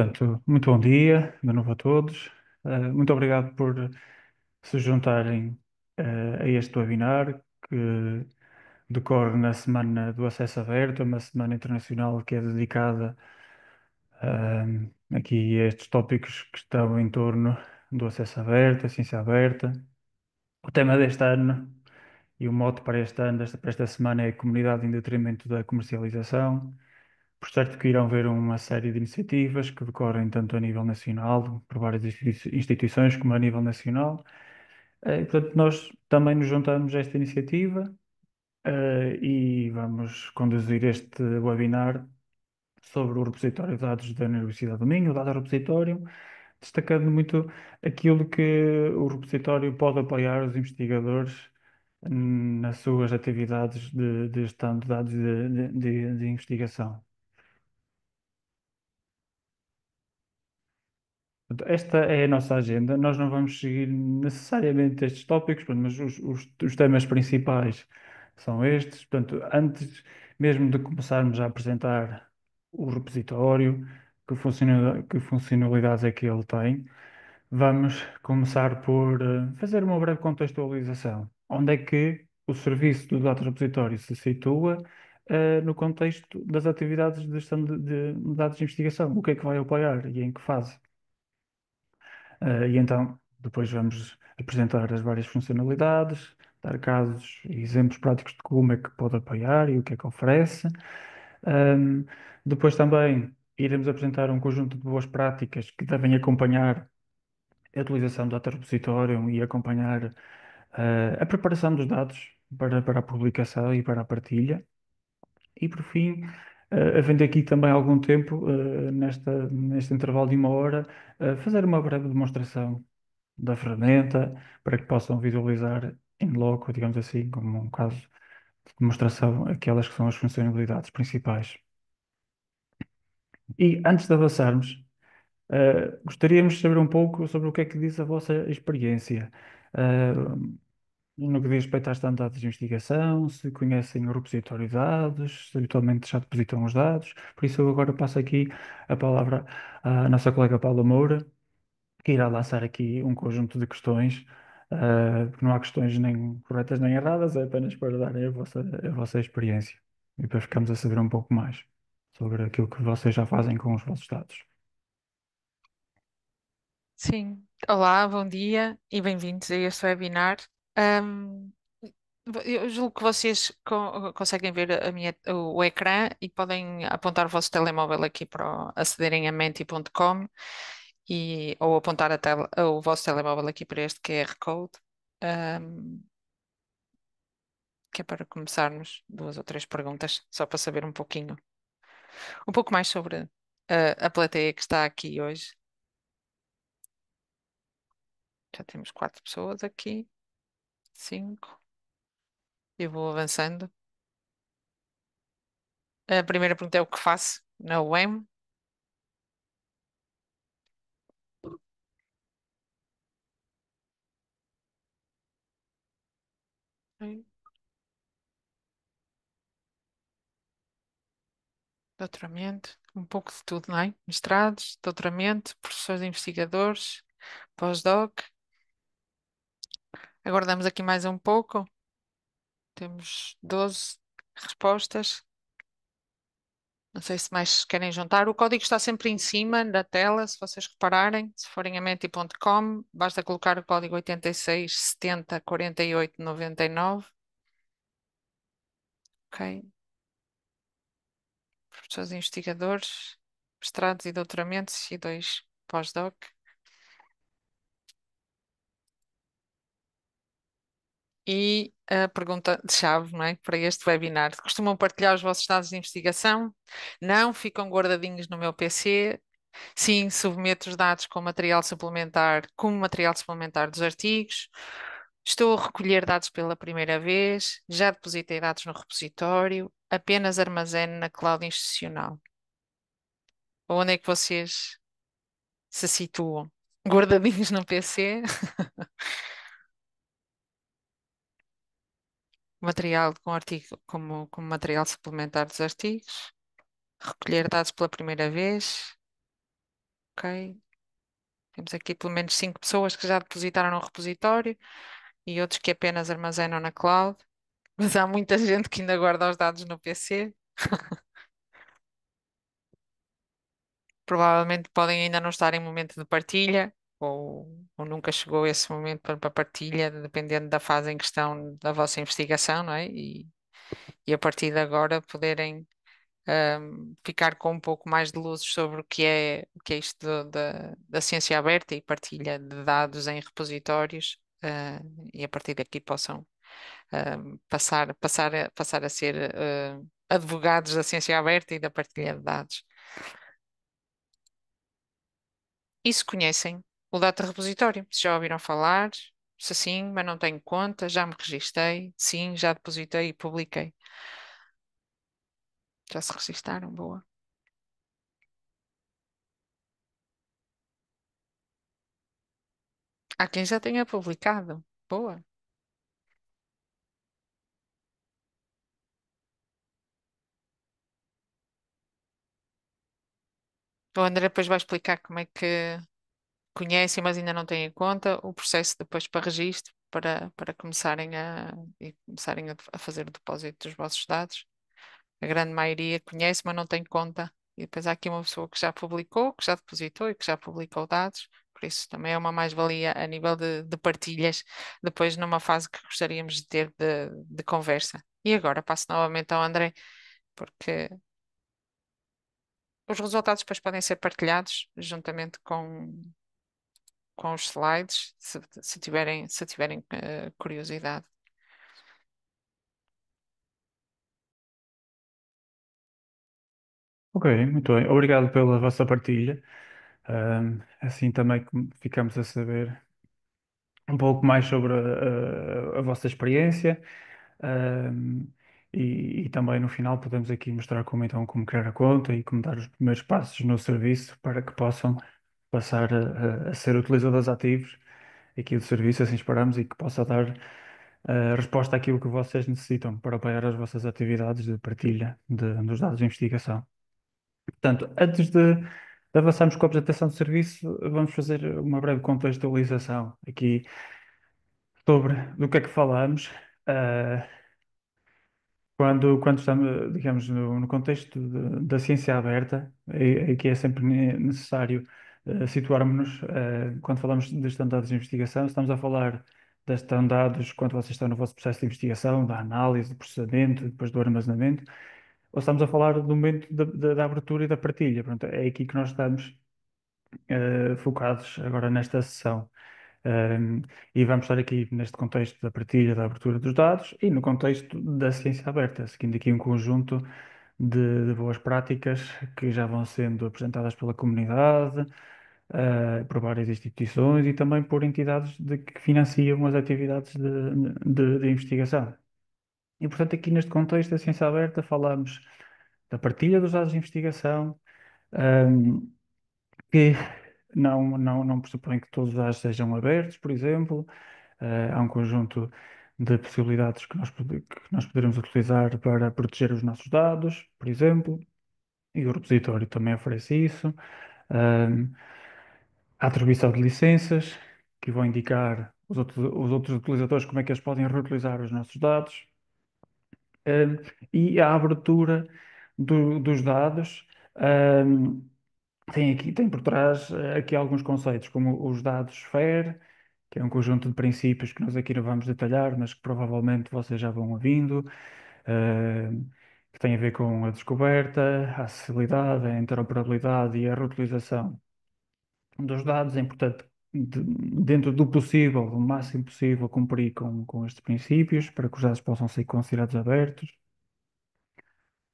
Portanto, muito bom dia, de novo a todos. Eh, muito obrigado por se juntarem, eh, a este webinar que decorre na Semana do Acesso Aberto, uma semana internacional que é dedicada, eh, aqui a estes tópicos que estão em torno do acesso aberto, a ciência aberta. O tema deste ano e o mote para este ano, desta, para esta semana, é Comunidade em detrimento da comercialização. Por certo que irão ver uma série de iniciativas que decorrem tanto a nível nacional, por várias institui- instituições, como a nível nacional. Eh, portanto, nós também nos juntamos a esta iniciativa, eh, e vamos conduzir este webinar sobre o repositório de dados da Universidade do Minho, o Data Repositório, destacando muito aquilo que o repositório pode apoiar os investigadores hum, nas suas atividades de, gestão de dados de, de- de investigação. Esta é a nossa agenda. Nós não vamos seguir necessariamente estes tópicos, mas os, os- os temas principais são estes. Portanto, antes mesmo de começarmos a apresentar o repositório, que funcionalidade- que funcionalidades é que ele tem, vamos começar por eh, fazer uma breve contextualização. Onde é que o serviço do Data Repositório se situa, eh, no contexto das atividades de gestão de, de dados de investigação? O que é que vai apoiar e em que fase? Eh, e então, depois vamos apresentar as várias funcionalidades, dar casos e exemplos práticos de como é que pode apoiar e o que é que oferece. Ahm, depois também iremos apresentar um conjunto de boas práticas que devem acompanhar a utilização do Data Repository e acompanhar eh, a preparação dos dados para, para a publicação e para a partilha. E por fim, eh, havendo aqui também algum tempo, eh, nesta, neste intervalo de uma hora, eh, fazer uma breve demonstração da ferramenta para que possam visualizar em loco, digamos assim, como um caso de demonstração, aquelas que são as funcionalidades principais. E antes de avançarmos, gostaríamos de saber um pouco sobre o que é que diz a vossa experiência. eh, no que diz respeito às standards de investigação, se conhecem o repositório de dados, se habitualmente já depositam os dados. Por isso, eu agora passo aqui a palavra à nossa colega Paula Moura, que irá lançar aqui um conjunto de questões, eh, porque não há questões nem corretas nem erradas, é apenas para darem a vossa, a vossa experiência e para ficarmos a saber um pouco mais sobre aquilo que vocês já fazem com os vossos dados. Sim, olá, bom dia e bem-vindos a este webinar. Ahm, eu julgo que vocês co- conseguem ver a minha, o ecrã e podem apontar o vosso telemóvel aqui para o- acederem a menti.com e ou apontar a tela- o vosso telemóvel aqui para este QR Code, ahm, que é para começarmos duas ou três perguntas, só para saber um pouquinho, um pouco mais sobre a, a plateia que está aqui hoje. Já temos quatro pessoas aqui, cinco. Eu vou avançando. A primeira pergunta é o que faço na UEM. Doutoramento, um pouco de tudo, não é? Mestrados, doutoramento, professores investigadores, pós-doc. Aguardamos aqui mais um pouco. Temos 12 respostas. Não sei se mais querem juntar. O código está sempre em cima da tela, se vocês repararem. Se forem a menti.com, basta colocar o código 86 70 48 99. Ok. Professores investigadores, mestrados e doutoramentos e dois pós-doc. E a pergunta de chave, é, para este webinar. Costumam partilhar os vossos dados de investigação? Não? Ficam guardadinhos no meu PC? Sim, submeto os dados com material suplementar, como material suplementar dos artigos. Estou a recolher dados pela primeira vez. Já depositei dados no repositório. Apenas armazeno na cloud institucional. Onde é que vocês se situam? Guardadinhos no PC? material com artigo, como, como material suplementar dos artigos, recolher dados pela primeira vez, ok. Temos aqui pelo menos cinco pessoas que já depositaram no repositório e outros que apenas armazenam na cloud. Mas há muita gente que ainda guarda os dados no PC. Provavelmente podem ainda não estar em momento de partilha, ou, ou nunca chegou esse momento para, para partilha, dependendo da fase em questão da vossa investigação, não é? E, e a partir de agora poderem ahm, ficar com um pouco mais de luzes sobre o que é, o que é isto do- da, da ciência aberta e partilha de dados em repositórios, ah, e a partir daqui possam ahm, passar, passar, a, passar a ser ah, advogados da ciência aberta e da partilha de dados. Isso conhecem o Data Repositório? Se já ouviram falar? Se sim, mas não tenho conta, já me registrei. Sim, já depositei e publiquei. Já se registaram? Boa. Há quem já tenha publicado. Boa. O André depois vai explicar como é que conhecem, mas ainda não têm em conta o processo depois para registro, para, para começarem a, e começarem a, a fazer o depósito dos vossos dados. A grande maioria conhece, mas não tem conta. E depois há aqui uma pessoa que já publicou, que já depositou e que já publicou dados. Por isso também é uma mais-valia a nível de, de partilhas, depois numa fase que gostaríamos de ter de, de conversa. E agora passo novamente ao André, porque os resultados depois podem ser partilhados juntamente com, com os slides, se, se tiverem, se tiverem eh, curiosidade. Ok, muito bem. Obrigado pela vossa partilha. Ahm, assim também ficamos a saber um pouco mais sobre a, a- a vossa experiência. ahm, e, e também no final podemos aqui mostrar como então como criar a conta e como dar os primeiros passos no serviço para que possam passar a, a- ser utilizadores ativos aqui do serviço, assim esperamos, e que possa dar a resposta àquilo que vocês necessitam para apoiar as vossas atividades de partilha de- dos dados de investigação. Portanto, antes de, de avançarmos com a apresentação do serviço, vamos fazer uma breve contextualização aqui sobre do que é que falamos. ah, quando, quando estamos, digamos, no, no contexto de- da ciência aberta, é, é que é sempre ne- necessário eh, situarmos-nos, eh, quando falamos de estandados de investigação, estamos a falar de estandados quando vocês estão no vosso processo de investigação, da análise, do processamento, depois do armazenamento, ou estamos a falar do momento da, da- da abertura e da partilha. Pronto, é aqui que nós estamos eh, focados agora nesta sessão. Um, e vamos estar aqui neste contexto da partilha, da abertura dos dados e no contexto da ciência aberta, seguindo aqui um conjunto de, de boas práticas que já vão sendo apresentadas pela comunidade, uh, por várias instituições e também por entidades de- que financiam as atividades de, de- de investigação. E, portanto, aqui neste contexto da ciência aberta, falamos da partilha dos dados de investigação, um, que não, não, não pressupõe que todos os dados sejam abertos, por exemplo. Eh, há um conjunto de possibilidades que nós, que nós poderemos utilizar para proteger os nossos dados, por exemplo, e o repositório também oferece isso. A atribuição de licenças, que vão indicar os outros, os outros utilizadores como é que eles podem reutilizar os nossos dados. E a abertura do- dos dados. tem aqui, tem por trás eh, aqui alguns conceitos, como os dados FAIR, que é um conjunto de princípios que nós aqui não vamos detalhar, mas que provavelmente vocês já vão ouvindo, eh, que tem a ver com a descoberta, a acessibilidade, a interoperabilidade e a reutilização dos dados. É importante, de- dentro do possível, o máximo possível, cumprir com, com estes princípios para que os dados possam ser considerados abertos.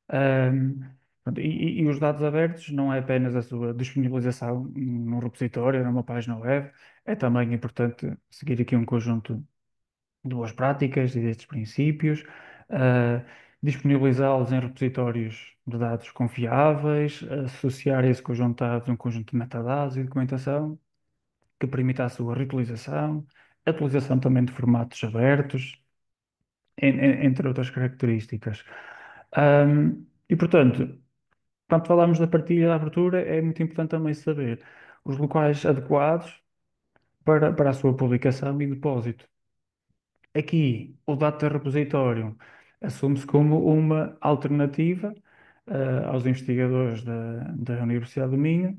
Ahm, e, e- os dados abertos não é apenas a sua disponibilização num repositório, numa página web, é também importante seguir aqui um conjunto de boas práticas e destes princípios, ah, disponibilizá-los em repositórios de dados confiáveis, associar esse conjunto de dados a um conjunto de metadados e documentação que permita a sua reutilização, a utilização também de formatos abertos, en- en- entre outras características. Ahm, e, portanto, quando falamos da partilha da abertura, é muito importante também saber os locais adequados para, para a sua publicação e depósito. Aqui, o Data Repository assume-se como uma alternativa eh, aos investigadores da, da Universidade do Minho,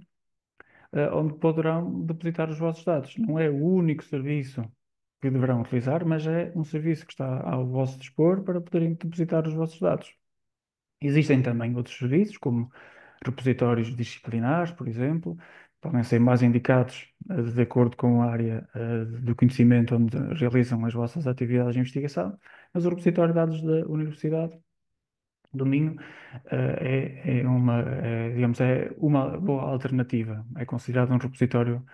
eh, onde poderão depositar os vossos dados. Não é o único serviço que deverão utilizar, mas é um serviço que está ao vosso dispor para poderem depositar os vossos dados. Existem também outros serviços, como repositórios disciplinares, por exemplo, podem ser mais indicados eh, de acordo com a área eh, do conhecimento onde realizam as vossas atividades de investigação, mas o repositório de dados da Universidade do Minho eh, é, é uma, é, digamos, é uma boa alternativa, é considerado um repositório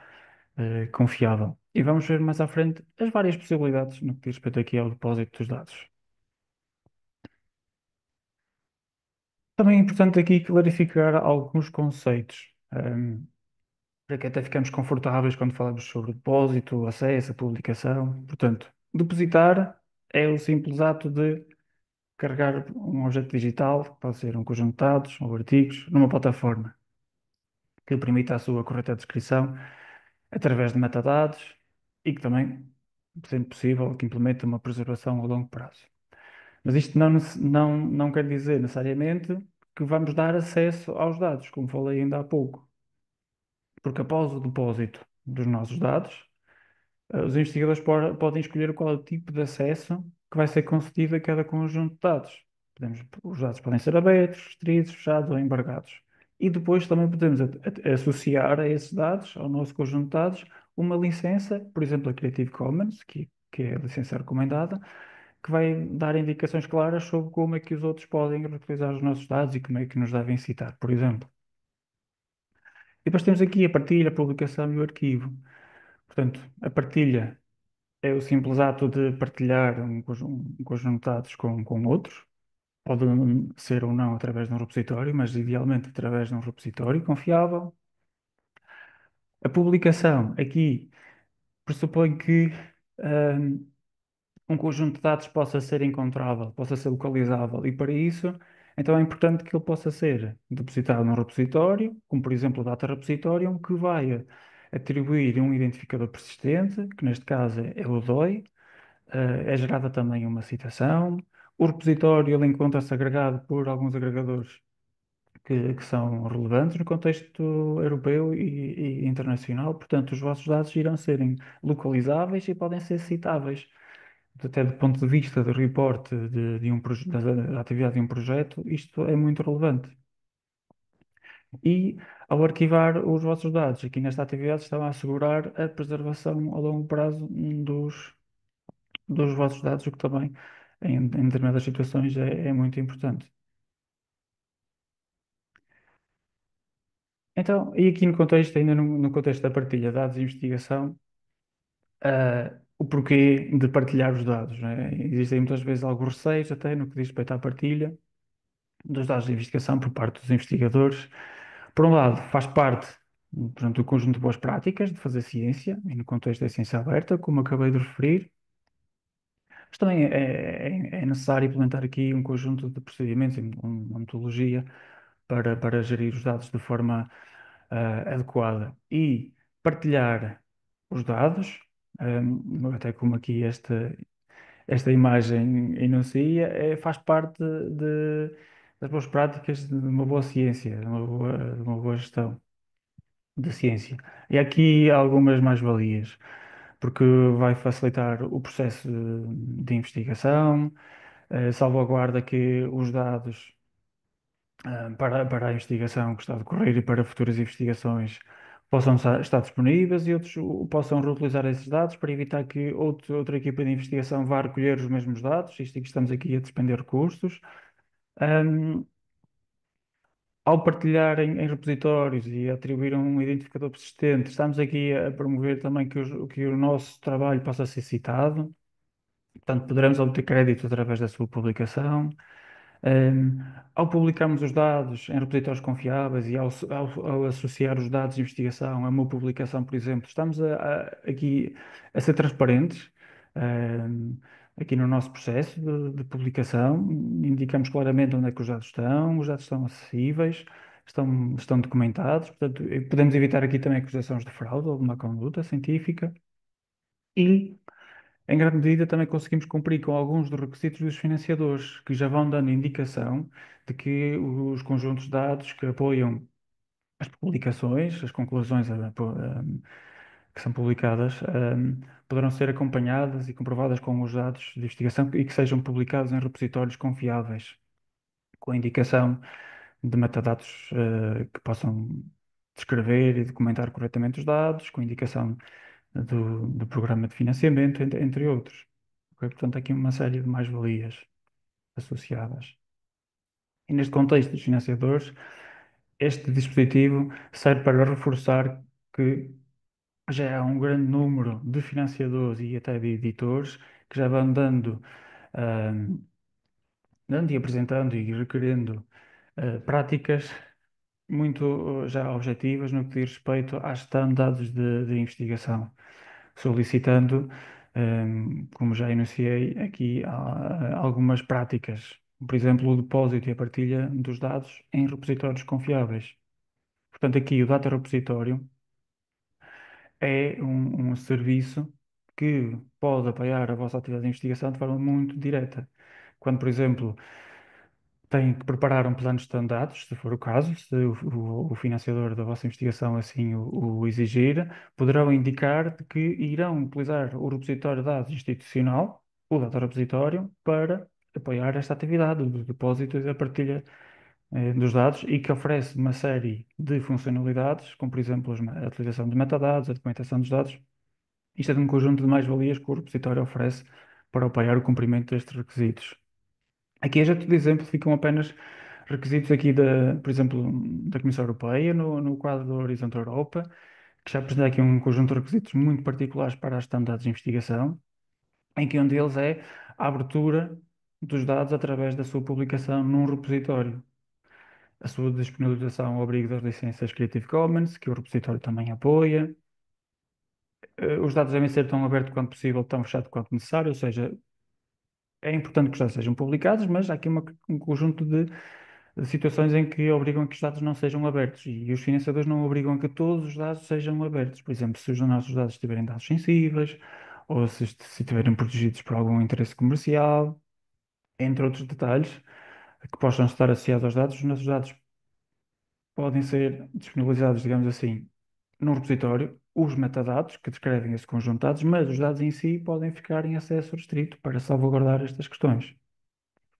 confiável. E vamos ver mais à frente as várias possibilidades no que diz respeito aqui ao depósito dos dados. Também é importante aqui clarificar alguns conceitos, ehm, para que até ficamos confortáveis quando falamos sobre depósito, acesso, publicação. Portanto, depositar é o simples ato de carregar um objeto digital, pode ser um conjunto de dados ou artigos, numa plataforma que permita a sua correta descrição através de metadados e que também, sendo possível, que implemente uma preservação a longo prazo. Mas isto não, não, não quer dizer necessariamente que vamos dar acesso aos dados, como falei ainda há pouco, porque após o depósito dos nossos dados, eh, os investigadores po- podem escolher qual é o tipo de acesso que vai ser concedido a cada conjunto de dados. Podemos, os dados podem ser abertos, restritos, fechados ou embargados. E depois também podemos associar a esses dados, ao nosso conjunto de dados, uma licença, por exemplo, a Creative Commons, que, que é a licença recomendada, que vai dar indicações claras sobre como é que os outros podem reutilizar os nossos dados e como é que nos devem citar, por exemplo. E depois temos aqui a partilha, a publicação e o arquivo. Portanto, a partilha é o simples ato de partilhar um, um conjunto de dados com, com outros. Pode ser ou não através de um repositório, mas idealmente através de um repositório confiável. A publicação aqui pressupõe que hum, um conjunto de dados possa ser encontrável, possa ser localizável, e para isso, então é importante que ele possa ser depositado num repositório, como por exemplo o Data Repository, que vai atribuir um identificador persistente, que neste caso é o DOI, eh, é gerada também uma citação. O repositório ele encontra-se agregado por alguns agregadores que, que são relevantes no contexto europeu e, e internacional, portanto, os vossos dados irão serem localizáveis e podem ser citáveis até do ponto de vista de reporte de, de um, da, da atividade de um projeto, isto é muito relevante. E ao arquivar os vossos dados, aqui nesta atividade estão a assegurar a preservação a longo prazo dos, dos vossos dados, o que também em, em determinadas situações é, é muito importante. Então, e aqui no contexto, ainda no, no contexto da partilha de dados de investigação, ah, o porquê de partilhar os dados, né? Existem muitas vezes alguns receios até no que diz respeito à partilha, dos dados de investigação por parte dos investigadores. Por um lado, faz parte, portanto, do conjunto de boas práticas de fazer ciência, e no contexto da ciência aberta, como acabei de referir, mas também é, é- é necessário implementar aqui um conjunto de procedimentos, e um- uma metodologia para, para gerir os dados de forma ah, adequada e partilhar os dados, ah, até como aqui esta, esta imagem enuncia, é, faz parte de, das boas práticas de uma boa ciência, de uma boa, de uma boa gestão de ciência. E há aqui algumas mais-valias, porque vai facilitar o processo de investigação, eh, salvaguarda que os dados ah, para, para a investigação que está a decorrer e para futuras investigações possam sa- estar disponíveis e outros possam reutilizar esses dados para evitar que outro- outra equipa de investigação vá recolher os mesmos dados, isto é que estamos aqui a despender recursos. Ahm, ao partilhar em, em repositórios e atribuir um identificador persistente, estamos aqui a promover também que, os- que o nosso trabalho possa ser citado, portanto, poderemos obter crédito através da sua publicação. Um, ao publicarmos os dados em repositórios confiáveis e ao, ao- ao associar os dados de investigação a uma publicação, por exemplo, estamos a- a- aqui a ser transparentes, um, aqui no nosso processo de, de publicação, indicamos claramente onde é que os dados estão, os dados estão acessíveis estão, estão documentados, portanto, podemos evitar aqui também acusações de fraude ou de má conduta científica. E, em grande medida, também conseguimos cumprir com alguns dos requisitos dos financiadores, que já vão dando indicação de que os conjuntos de dados que apoiam as publicações, as conclusões eh, po- eh, que são publicadas, eh, poderão ser acompanhadas e comprovadas com os dados de investigação e que sejam publicados em repositórios confiáveis, com a indicação de metadados que possam descrever e documentar corretamente os dados, com a indicação do, do programa de financiamento, entre, entre outros. Ok? Portanto, aqui uma série de mais-valias associadas. E neste contexto dos financiadores, este dispositivo serve para reforçar que já há um grande número de financiadores e até de editores que já vão dando, ahm, dando e apresentando e requerendo ah, práticas muito uh, já objetivas no que diz respeito à gestão de dados de, de investigação, solicitando, ahm, como já enunciei aqui, algumas práticas. Por exemplo, o depósito e a partilha dos dados em repositórios confiáveis. Portanto, aqui o Data Repositório é um, um serviço que pode apoiar a vossa atividade de investigação de forma muito direta. Quando, por exemplo, têm que preparar um plano de dados, se for o caso, se o, o- financiador da vossa investigação assim o, o exigir, poderão indicar que irão utilizar o repositório de dados institucional, o Data Repositório, para apoiar esta atividade do depósito e da partilha eh, dos dados e que oferece uma série de funcionalidades, como por exemplo a utilização de metadados, a documentação dos dados. Isto é um conjunto de mais-valias que o repositório oferece para apoiar o cumprimento destes requisitos. Aqui a gente de exemplo ficam apenas requisitos aqui da, por exemplo, da Comissão Europeia, no, no quadro do Horizonte Europa, que já apresenta aqui um conjunto de requisitos muito particulares para as standards de investigação, em que um deles é a abertura dos dados através da sua publicação num repositório. A sua disponibilização ao abrigo das licenças Creative Commons, que o repositório também apoia. Eh, Os dados devem ser tão abertos quanto possível, tão fechados quanto necessário, ou seja, é importante que os dados sejam publicados, mas há aqui uma- um conjunto de, de situações em que obrigam a que os dados não sejam abertos e os financiadores não obrigam a que todos os dados sejam abertos. Por exemplo, se os nossos dados tiverem dados sensíveis ou se, se estiverem protegidos por algum interesse comercial, entre outros detalhes que possam estar associados aos dados, os nossos dados podem ser disponibilizados, digamos assim, num repositório, os metadados que descrevem esse conjunto de dados, mas os dados em si podem ficar em acesso restrito para salvaguardar estas questões.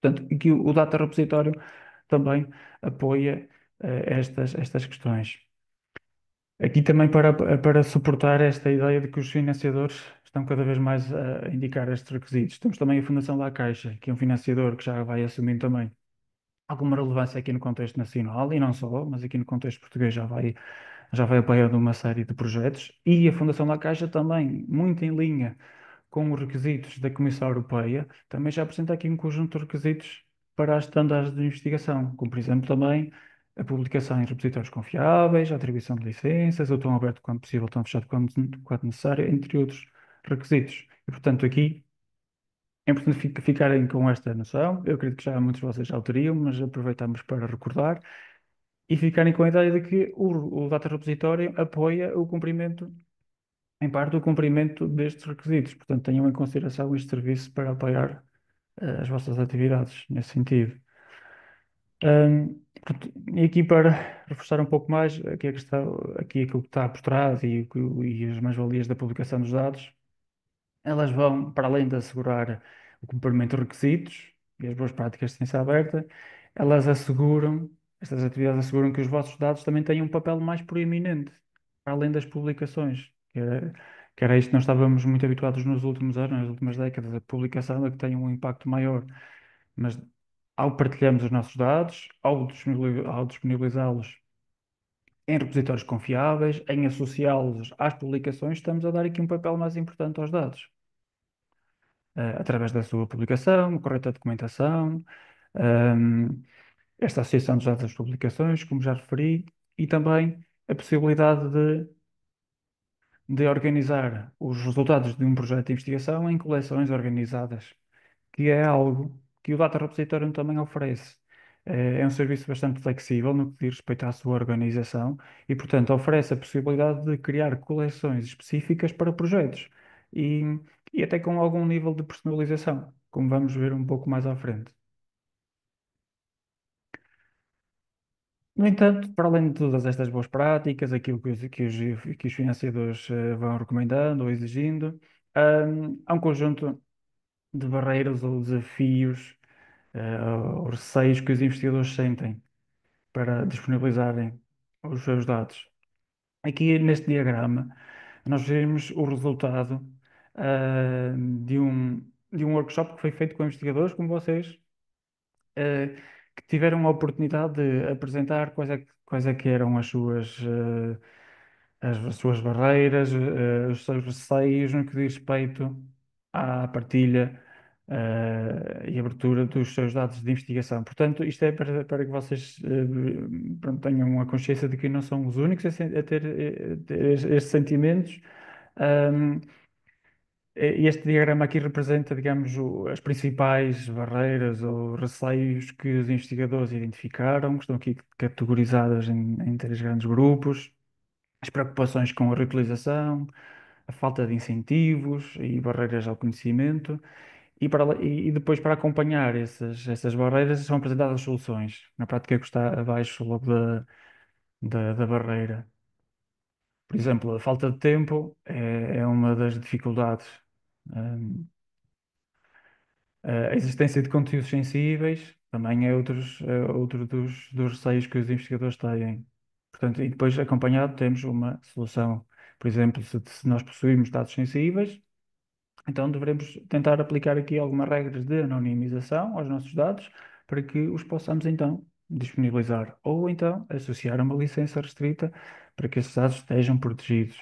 Portanto, aqui o Data Repositório também apoia eh, estas, estas questões. Aqui também para, para suportar esta ideia de que os financiadores estão cada vez mais a indicar estes requisitos. Temos também a Fundação La Caixa, que é um financiador que já vai assumindo também alguma relevância aqui no contexto nacional e não só, mas aqui no contexto português já vai, já vai apoiando uma série de projetos. E a Fundação La Caixa também, muito em linha com os requisitos da Comissão Europeia, também já apresenta aqui um conjunto de requisitos para as estándares de investigação, como por exemplo também a publicação em repositórios confiáveis, a atribuição de licenças, o tão aberto quanto possível, tão fechado quanto, necessário, entre outros requisitos. E portanto aqui é importante fi- ficarem com esta noção. Eu acredito que já muitos de vocês já o teriam, mas aproveitamos para recordar e ficarem com a ideia de que o, o Data Repositório apoia o cumprimento em parte o cumprimento destes requisitos. Portanto, tenham em consideração este serviço para apoiar eh, as vossas atividades nesse sentido. Portanto, e aqui para reforçar um pouco mais aqui a questão, aqui aquilo que está por trás e, e as mais-valias da publicação dos dados, elas vão, para além de assegurar o cumprimento de requisitos e as boas práticas de ciência aberta, elas asseguram, estas atividades asseguram que os vossos dados também tenham um papel mais proeminente, além das publicações, que era, que era isto que nós estávamos muito habituados nos últimos anos, nas últimas décadas, a publicação é que tem um impacto maior, mas ao partilharmos os nossos dados, ao disponibil- ao disponibilizá-los em repositórios confiáveis, em associá-los às publicações, estamos a dar aqui um papel mais importante aos dados. Eh, através da sua publicação, correta documentação, ehm, esta associação dos dados das publicações, como já referi, e também a possibilidade de, de organizar os resultados de um projeto de investigação em coleções organizadas, que é algo que o Data Repository também oferece. É é um serviço bastante flexível no que diz respeito à sua organização e, portanto, oferece a possibilidade de criar coleções específicas para projetos e, e até com algum nível de personalização, como vamos ver um pouco mais à frente. No entanto, para além de todas estas boas práticas, aquilo que os, que os, que os financiadores eh, vão recomendando ou exigindo, hum, há um conjunto de barreiras ou desafios, eh, ou receios que os investidores sentem para disponibilizarem os seus dados. Aqui neste diagrama, nós vemos o resultado, ah, de um, de um workshop que foi feito com investigadores como vocês, eh, que tiveram a oportunidade de apresentar quais é, que- quais é que eram as suas, eh, as, as suas barreiras, eh, os seus receios no que diz respeito à partilha, eh, e abertura dos seus dados de investigação. Portanto, isto é para, para que vocês, tenham a consciência de que não são os únicos a, sen- a ter, estes sentimentos. Este diagrama aqui representa, digamos, as principais barreiras ou receios que os investigadores identificaram, que estão aqui categorizadas em, em três grandes grupos. As preocupações com a reutilização, a falta de incentivos e barreiras ao conhecimento. E, para, e depois, para acompanhar essas, essas barreiras, são apresentadas soluções. Na prática, é que está abaixo logo da, da, da barreira. Por exemplo, a falta de tempo é, é uma das dificuldades. A existência de conteúdos sensíveis também é, outros, é outro dos, dos receios que os investigadores têm. Portanto, e depois, acompanhado, temos uma solução. Por exemplo, se, se nós possuirmos dados sensíveis, então devemos tentar aplicar aqui algumas regras de anonimização aos nossos dados para que os possamos então disponibilizar. Ou então associar uma licença restrita para que esses dados estejam protegidos.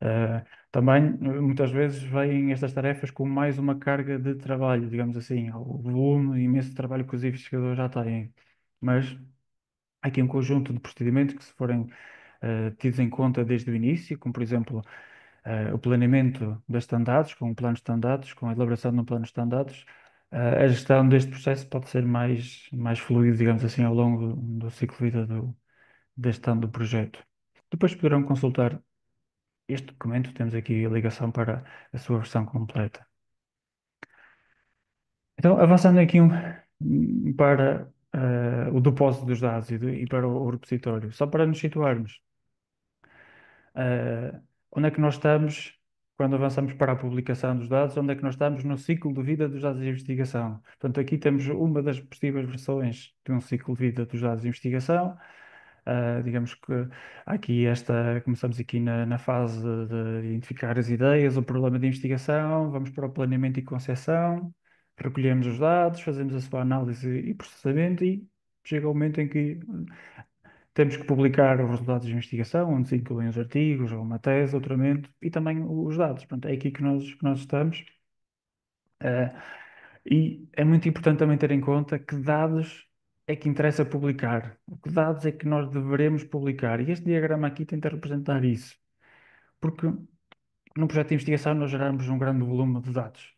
Uh, também, muitas vezes, vêm estas tarefas com mais uma carga de trabalho, digamos assim, o volume imenso de trabalho que os investigadores já têm. Mas há aqui um conjunto de procedimentos que, se forem uh, tidos em conta desde o início, como, por exemplo, uh, o planeamento das standards, com um plano de standards, com a elaboração de um plano de standards, uh, a gestão deste processo pode ser mais, mais fluida, digamos assim, ao longo do, do ciclo de vida do, da gestão do projeto. Depois poderão consultar este documento, temos aqui a ligação para a sua versão completa. Então, avançando aqui um, para eh, o depósito dos dados e, de- e para o, repositório, só para nos situarmos, eh, onde é que nós estamos quando avançamos para a publicação dos dados, onde é que nós estamos no ciclo de vida dos dados de investigação. Portanto, aqui temos uma das possíveis versões de um ciclo de vida dos dados de investigação. Uh, digamos que aqui esta, começamos aqui na, na fase de identificar as ideias, o problema de investigação, vamos para o planeamento e concepção, recolhemos os dados, fazemos a sua análise e processamento e chega o momento em que temos que publicar os resultados de investigação, onde se incluem os artigos, ou uma tese, doutoramento e também os dados. Portanto, é aqui que nós, que nós estamos. Uh, e é muito importante também ter em conta que dados é que interessa publicar, que dados é que nós devemos publicar. E este diagrama aqui tenta representar isso, porque num projeto de investigação nós geramos um grande volume de dados,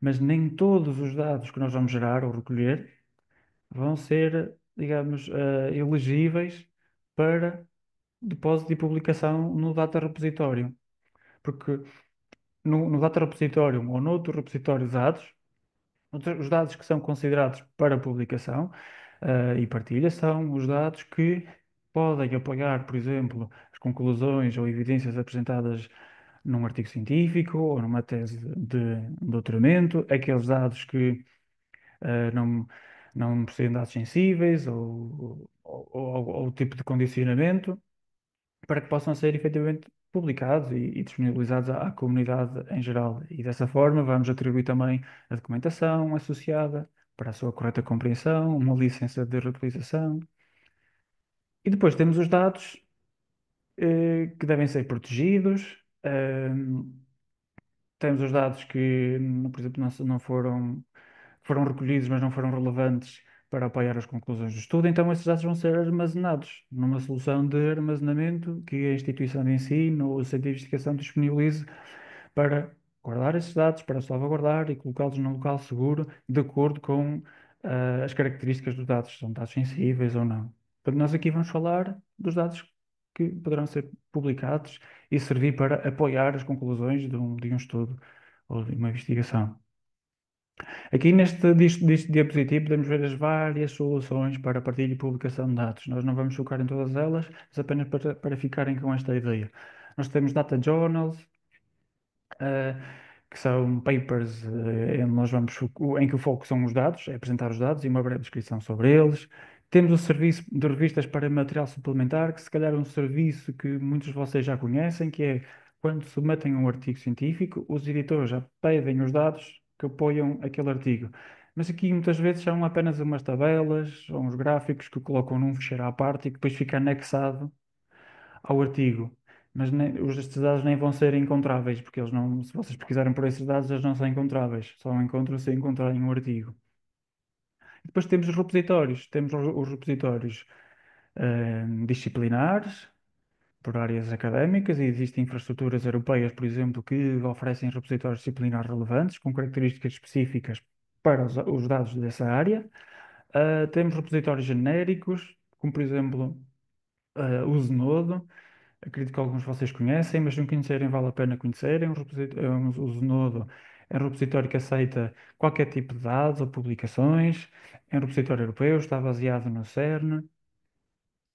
mas nem todos os dados que nós vamos gerar ou recolher vão ser, digamos, eh, elegíveis para depósito e publicação no Data Repositório, porque no, no Data Repositório ou noutro repositório de dados Os dados que são considerados para publicação, eh, e partilha são os dados que podem apoiar, por exemplo, as conclusões ou evidências apresentadas num artigo científico ou numa tese de doutoramento, aqueles dados que eh, não, não possuem dados sensíveis ou, ou, ou, ou tipo de condicionamento para que possam ser efetivamente publicados e, e disponibilizados à, à comunidade em geral. E dessa forma vamos atribuir também a documentação associada para a sua correta compreensão, uma licença de reutilização. E depois temos os dados eh, que devem ser protegidos. Temos os dados que, hum, por exemplo, não, não foram, foram recolhidos, mas não foram relevantes para apoiar as conclusões do estudo, então esses dados vão ser armazenados numa solução de armazenamento que a instituição de ensino ou o centro de investigação disponibilize para guardar esses dados, para salvaguardar e colocá-los num local seguro, de acordo com ah, as características dos dados, se são dados sensíveis ou não. Portanto, nós aqui vamos falar dos dados que poderão ser publicados e servir para apoiar as conclusões de um, de um estudo ou de uma investigação. Aqui neste, diapositivo podemos ver as várias soluções para partilha e publicação de dados. Nós não vamos focar em todas elas, mas apenas para, para ficarem com esta ideia. Nós temos data journals, que são papers eh, nós vamos, em que o foco são os dados, é apresentar os dados e uma breve descrição sobre eles. Temos o serviço de revistas para material suplementar, que se calhar é um serviço que muitos de vocês já conhecem, que é quando submetem um artigo científico, os editores já pedem os dados que apoiam aquele artigo. Mas aqui muitas vezes são apenas umas tabelas ou uns gráficos que colocam num ficheiro à parte e que depois fica anexado ao artigo. Mas nem- os estes dados nem vão ser encontráveis, porque eles não, se vocês pesquisarem por esses dados, eles não são encontráveis. Só encontram se encontrarem um artigo. Depois temos os repositórios. Temos os, os repositórios eh, disciplinares, por áreas académicas, e existem infraestruturas europeias, por exemplo, que oferecem repositórios disciplinares relevantes, com características específicas para os, os dados dessa área. Ah, temos repositórios genéricos, como por exemplo ah, o Zenodo. Acredito que alguns de vocês conhecem, mas se não conhecerem, vale a pena conhecerem. É O Zenodo é um repositório que aceita qualquer tipo de dados ou publicações. É um repositório europeu, está baseado no CERN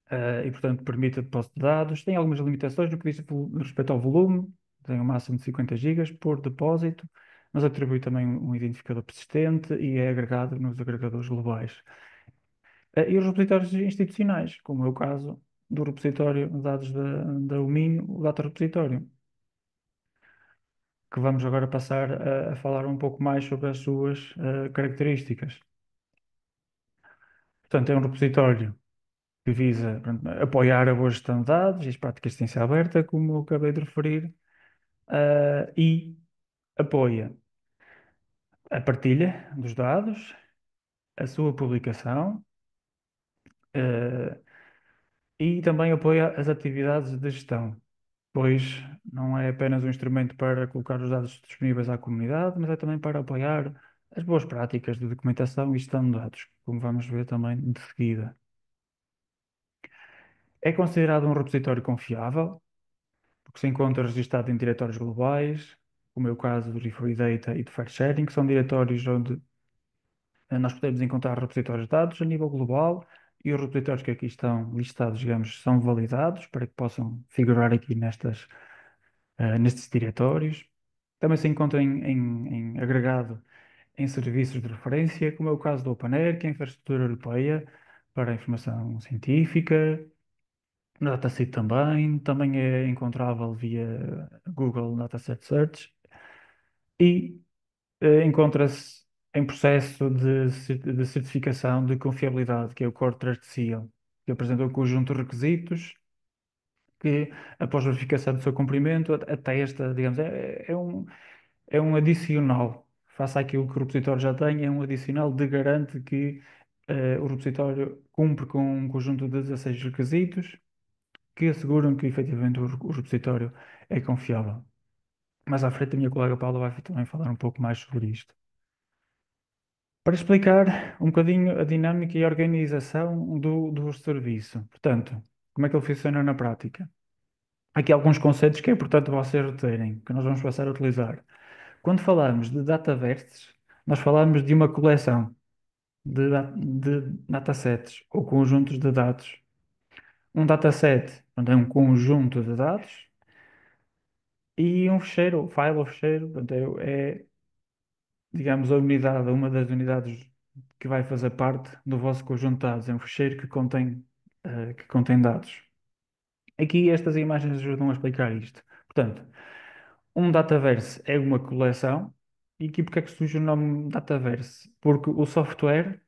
eh, e, portanto, permite depósito de dados. Tem algumas limitações no que diz respeito ao volume, tem um máximo de 50 gigas por depósito, mas atribui também um identificador persistente e é agregado nos agregadores globais. Eh, E os repositórios institucionais, como é o caso do repositório dados da, da UMIN, o Data Repositório, que vamos agora passar a, a falar um pouco mais sobre as suas eh, características. Portanto, é um repositório que visa, pronto, apoiar a boa gestão de dados e as práticas de ciência aberta, como eu acabei de referir, ah, e apoia a partilha dos dados, a sua publicação, ah, e também apoia as atividades de gestão, pois não é apenas um instrumento para colocar os dados disponíveis à comunidade, mas é também para apoiar as boas práticas de documentação e gestão de dados, como vamos ver também de seguida. É considerado um repositório confiável, porque se encontra registado em diretórios globais, como é o caso do Free Data e do Fair Sharing, que são diretórios onde nós podemos encontrar repositórios de dados a nível global e os repositórios que aqui estão listados, digamos, são validados para que possam figurar aqui nestas, eh, nestes diretórios. Também se encontra em, em- em agregado em serviços de referência, como é o caso do OpenAIRE, que é a infraestrutura europeia para a informação científica, no Dataset também, também é encontrável via Google Dataset Search. E eh, encontra-se em processo de, de certificação de confiabilidade, que é o Core Trust Seal, que apresenta um conjunto de requisitos que, após verificação do seu cumprimento, at- atesta, digamos, é, é um, é um adicional. Face àquilo que o repositório já tem, é um adicional de garante que eh, o repositório cumpre com um conjunto de 16 requisitos que asseguram que efetivamente o, o repositório é confiável. Mais à frente, a minha colega Paula vai também falar um pouco mais sobre isto. Para explicar um bocadinho a dinâmica e a organização do, do serviço. Portanto, como é que ele funciona na prática? Aqui alguns conceitos que é importante vocês reterem, que nós vamos passar a utilizar. Quando falamos de dataverses, nós falamos de uma coleção de, de datasets ou conjuntos de dados. Um dataset, portanto, é um conjunto de dados E um fecheiro, file ou fecheiro, é, é, digamos, a unidade, uma das unidades que vai fazer parte do vosso conjunto de dados. É um fecheiro que contém, eh, que contém dados. Aqui estas imagens ajudam a explicar isto. Portanto, um dataverse é uma coleção. E aqui porque é que surge o nome dataverse? Porque o software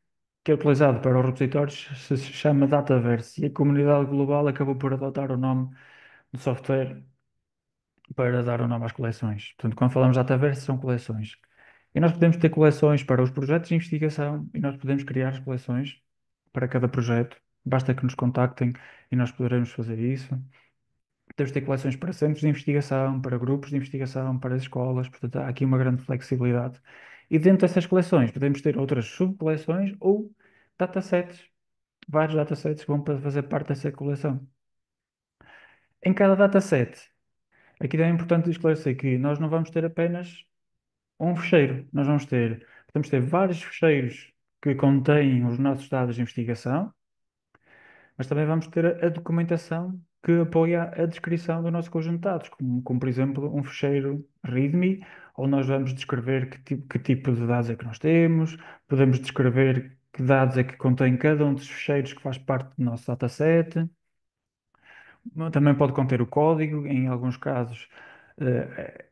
que é utilizado para os repositórios se chama Dataverse e a comunidade global acabou por adotar o nome do software para dar o nome às coleções. Portanto, quando falamos de dataverse, são coleções. E nós podemos ter coleções para os projetos de investigação e nós podemos criar as coleções para cada projeto. Basta que nos contactem e nós poderemos fazer isso. Podemos ter coleções para centros de investigação, para grupos de investigação, para escolas. Portanto, há aqui uma grande flexibilidade. E dentro dessas coleções podemos ter outras subcoleções ou datasets, vários datasets que vão fazer parte dessa coleção. Em cada dataset, aqui é importante esclarecer que nós não vamos ter apenas um fecheiro, nós vamos ter, podemos ter vários fecheiros que contêm os nossos dados de investigação, mas também vamos ter a, documentação que apoia a descrição do nosso conjunto de dados, como, como, por exemplo um fecheiro README, onde nós vamos descrever que tipo, que tipo de dados é que nós temos, podemos descrever que dados é que contém cada um dos fecheiros que faz parte do nosso dataset. Também pode conter o código, em alguns casos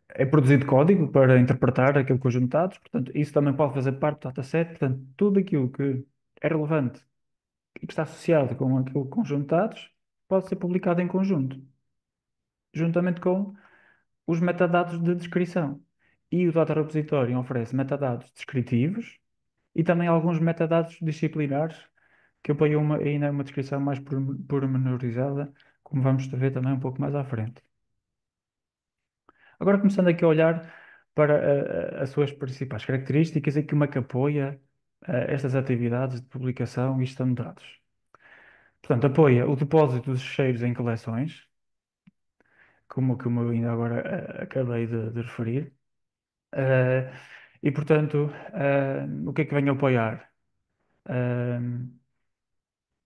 é produzido código para interpretar aquele conjunto de dados, portanto, isso também pode fazer parte do dataset, portanto, tudo aquilo que é relevante e que está associado com aquele conjunto de dados pode ser publicado em conjunto, juntamente com os metadados de descrição. E o Data Repository oferece metadados descritivos e também alguns metadados disciplinares que apoiam uma, ainda uma descrição mais pormenorizada, como vamos ver também um pouco mais à frente. Agora começando aqui a olhar para eh, eh, as suas principais características e como é que apoia eh, estas atividades de publicação e gestão de dados. Portanto, apoia o depósito dos ficheiros em coleções, como, como eu ainda agora acabei de, de referir. e, portanto, o que é que vem apoiar?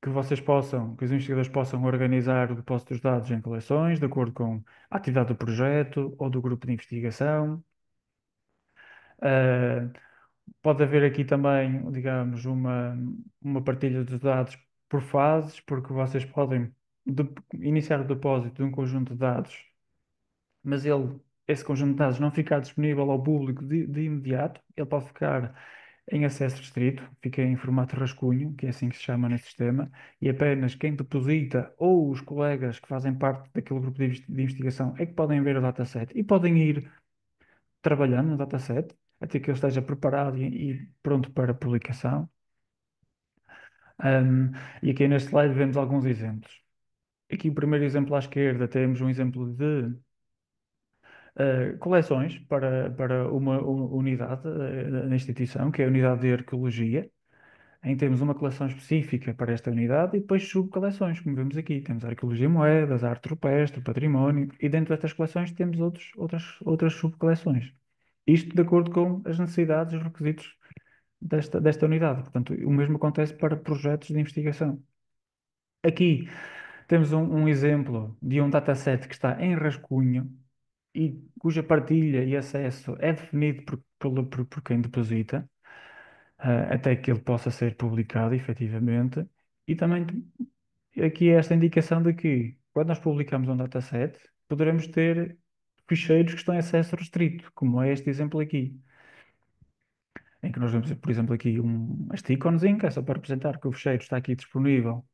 Que vocês possam, que os investigadores possam organizar o depósito dos dados em coleções, de acordo com a atividade do projeto ou do grupo de investigação. Uh, pode haver aqui também, digamos, uma, uma partilha dos dados por fases, porque vocês podem de, iniciar o depósito de um conjunto de dados, mas ele, esse conjunto de dados não ficar disponível ao público de, de imediato, ele pode ficar em acesso restrito, fica em formato rascunho, que é assim que se chama no sistema, e apenas quem deposita ou os colegas que fazem parte daquele grupo de, investigação é que podem ver o dataset e podem ir trabalhando no dataset até que ele esteja preparado e, e pronto para publicação. Um, e aqui neste slide vemos alguns exemplos. Aqui o primeiro exemplo à esquerda temos um exemplo de uh, coleções para, para uma unidade uh, na instituição, que é a unidade de arqueologia, em que temos uma coleção específica para esta unidade e depois subcoleções, como vemos aqui. Temos a arqueologia moedas, a arte rupestre, património, e dentro destas coleções temos outros, outras, outras subcoleções. Isto de acordo com as necessidades e os requisitos desta, desta unidade. Portanto, o mesmo acontece para projetos de investigação. Aqui temos um, um exemplo de um dataset que está em rascunho, e cuja partilha e acesso é definido por, por, por, por quem deposita, uh, até que ele possa ser publicado efetivamente. E também aqui é esta indicação de que, quando nós publicamos um dataset, poderemos ter ficheiros que estão em acesso restrito, como é este exemplo aqui. Em que nós vemos, por exemplo, aqui um, este íconezinho, que é só para representar que o ficheiro está aqui disponível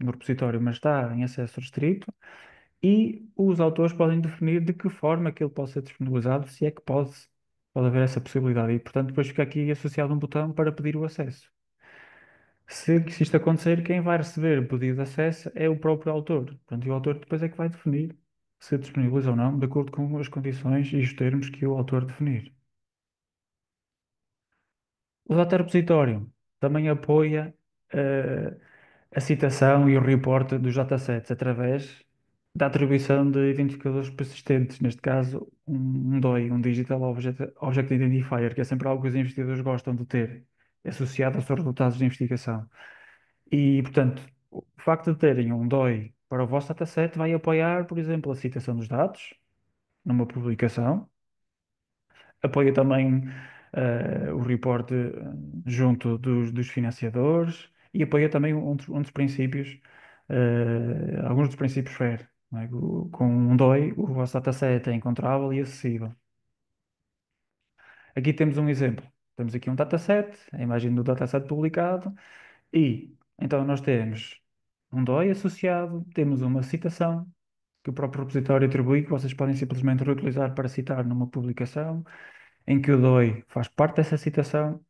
no repositório, mas está em acesso restrito e os autores podem definir de que forma que ele pode ser disponibilizado, se é que pode, pode haver essa possibilidade. E, portanto, depois fica aqui associado um botão para pedir o acesso. Se, se isto acontecer, quem vai receber o pedido de acesso é o próprio autor. Portanto, o autor depois é que vai definir se disponibiliza ou não, de acordo com as condições e os termos que o autor definir. O Data Repository também apoia uh, a citação e o report dos datasets através da atribuição de identificadores persistentes, neste caso um, um DOI, um Digital Object, Object Identifier, que é sempre algo que os investigadores gostam de ter, associado aos seus resultados de investigação. E, portanto, o facto de terem um DOI para o vosso dataset vai apoiar, por exemplo, a citação dos dados numa publicação, apoia também uh, o reporte junto dos, dos financiadores e apoia também um, um dos princípios, uh, alguns dos princípios FAIR, é? Com um DOI, o vosso dataset é encontrável e acessível. Aqui temos um exemplo. Temos aqui um dataset, a imagem do dataset publicado, e então nós temos um DOI associado, temos uma citação que o próprio repositório atribui, que vocês podem simplesmente reutilizar para citar numa publicação, em que o DOI faz parte dessa citação,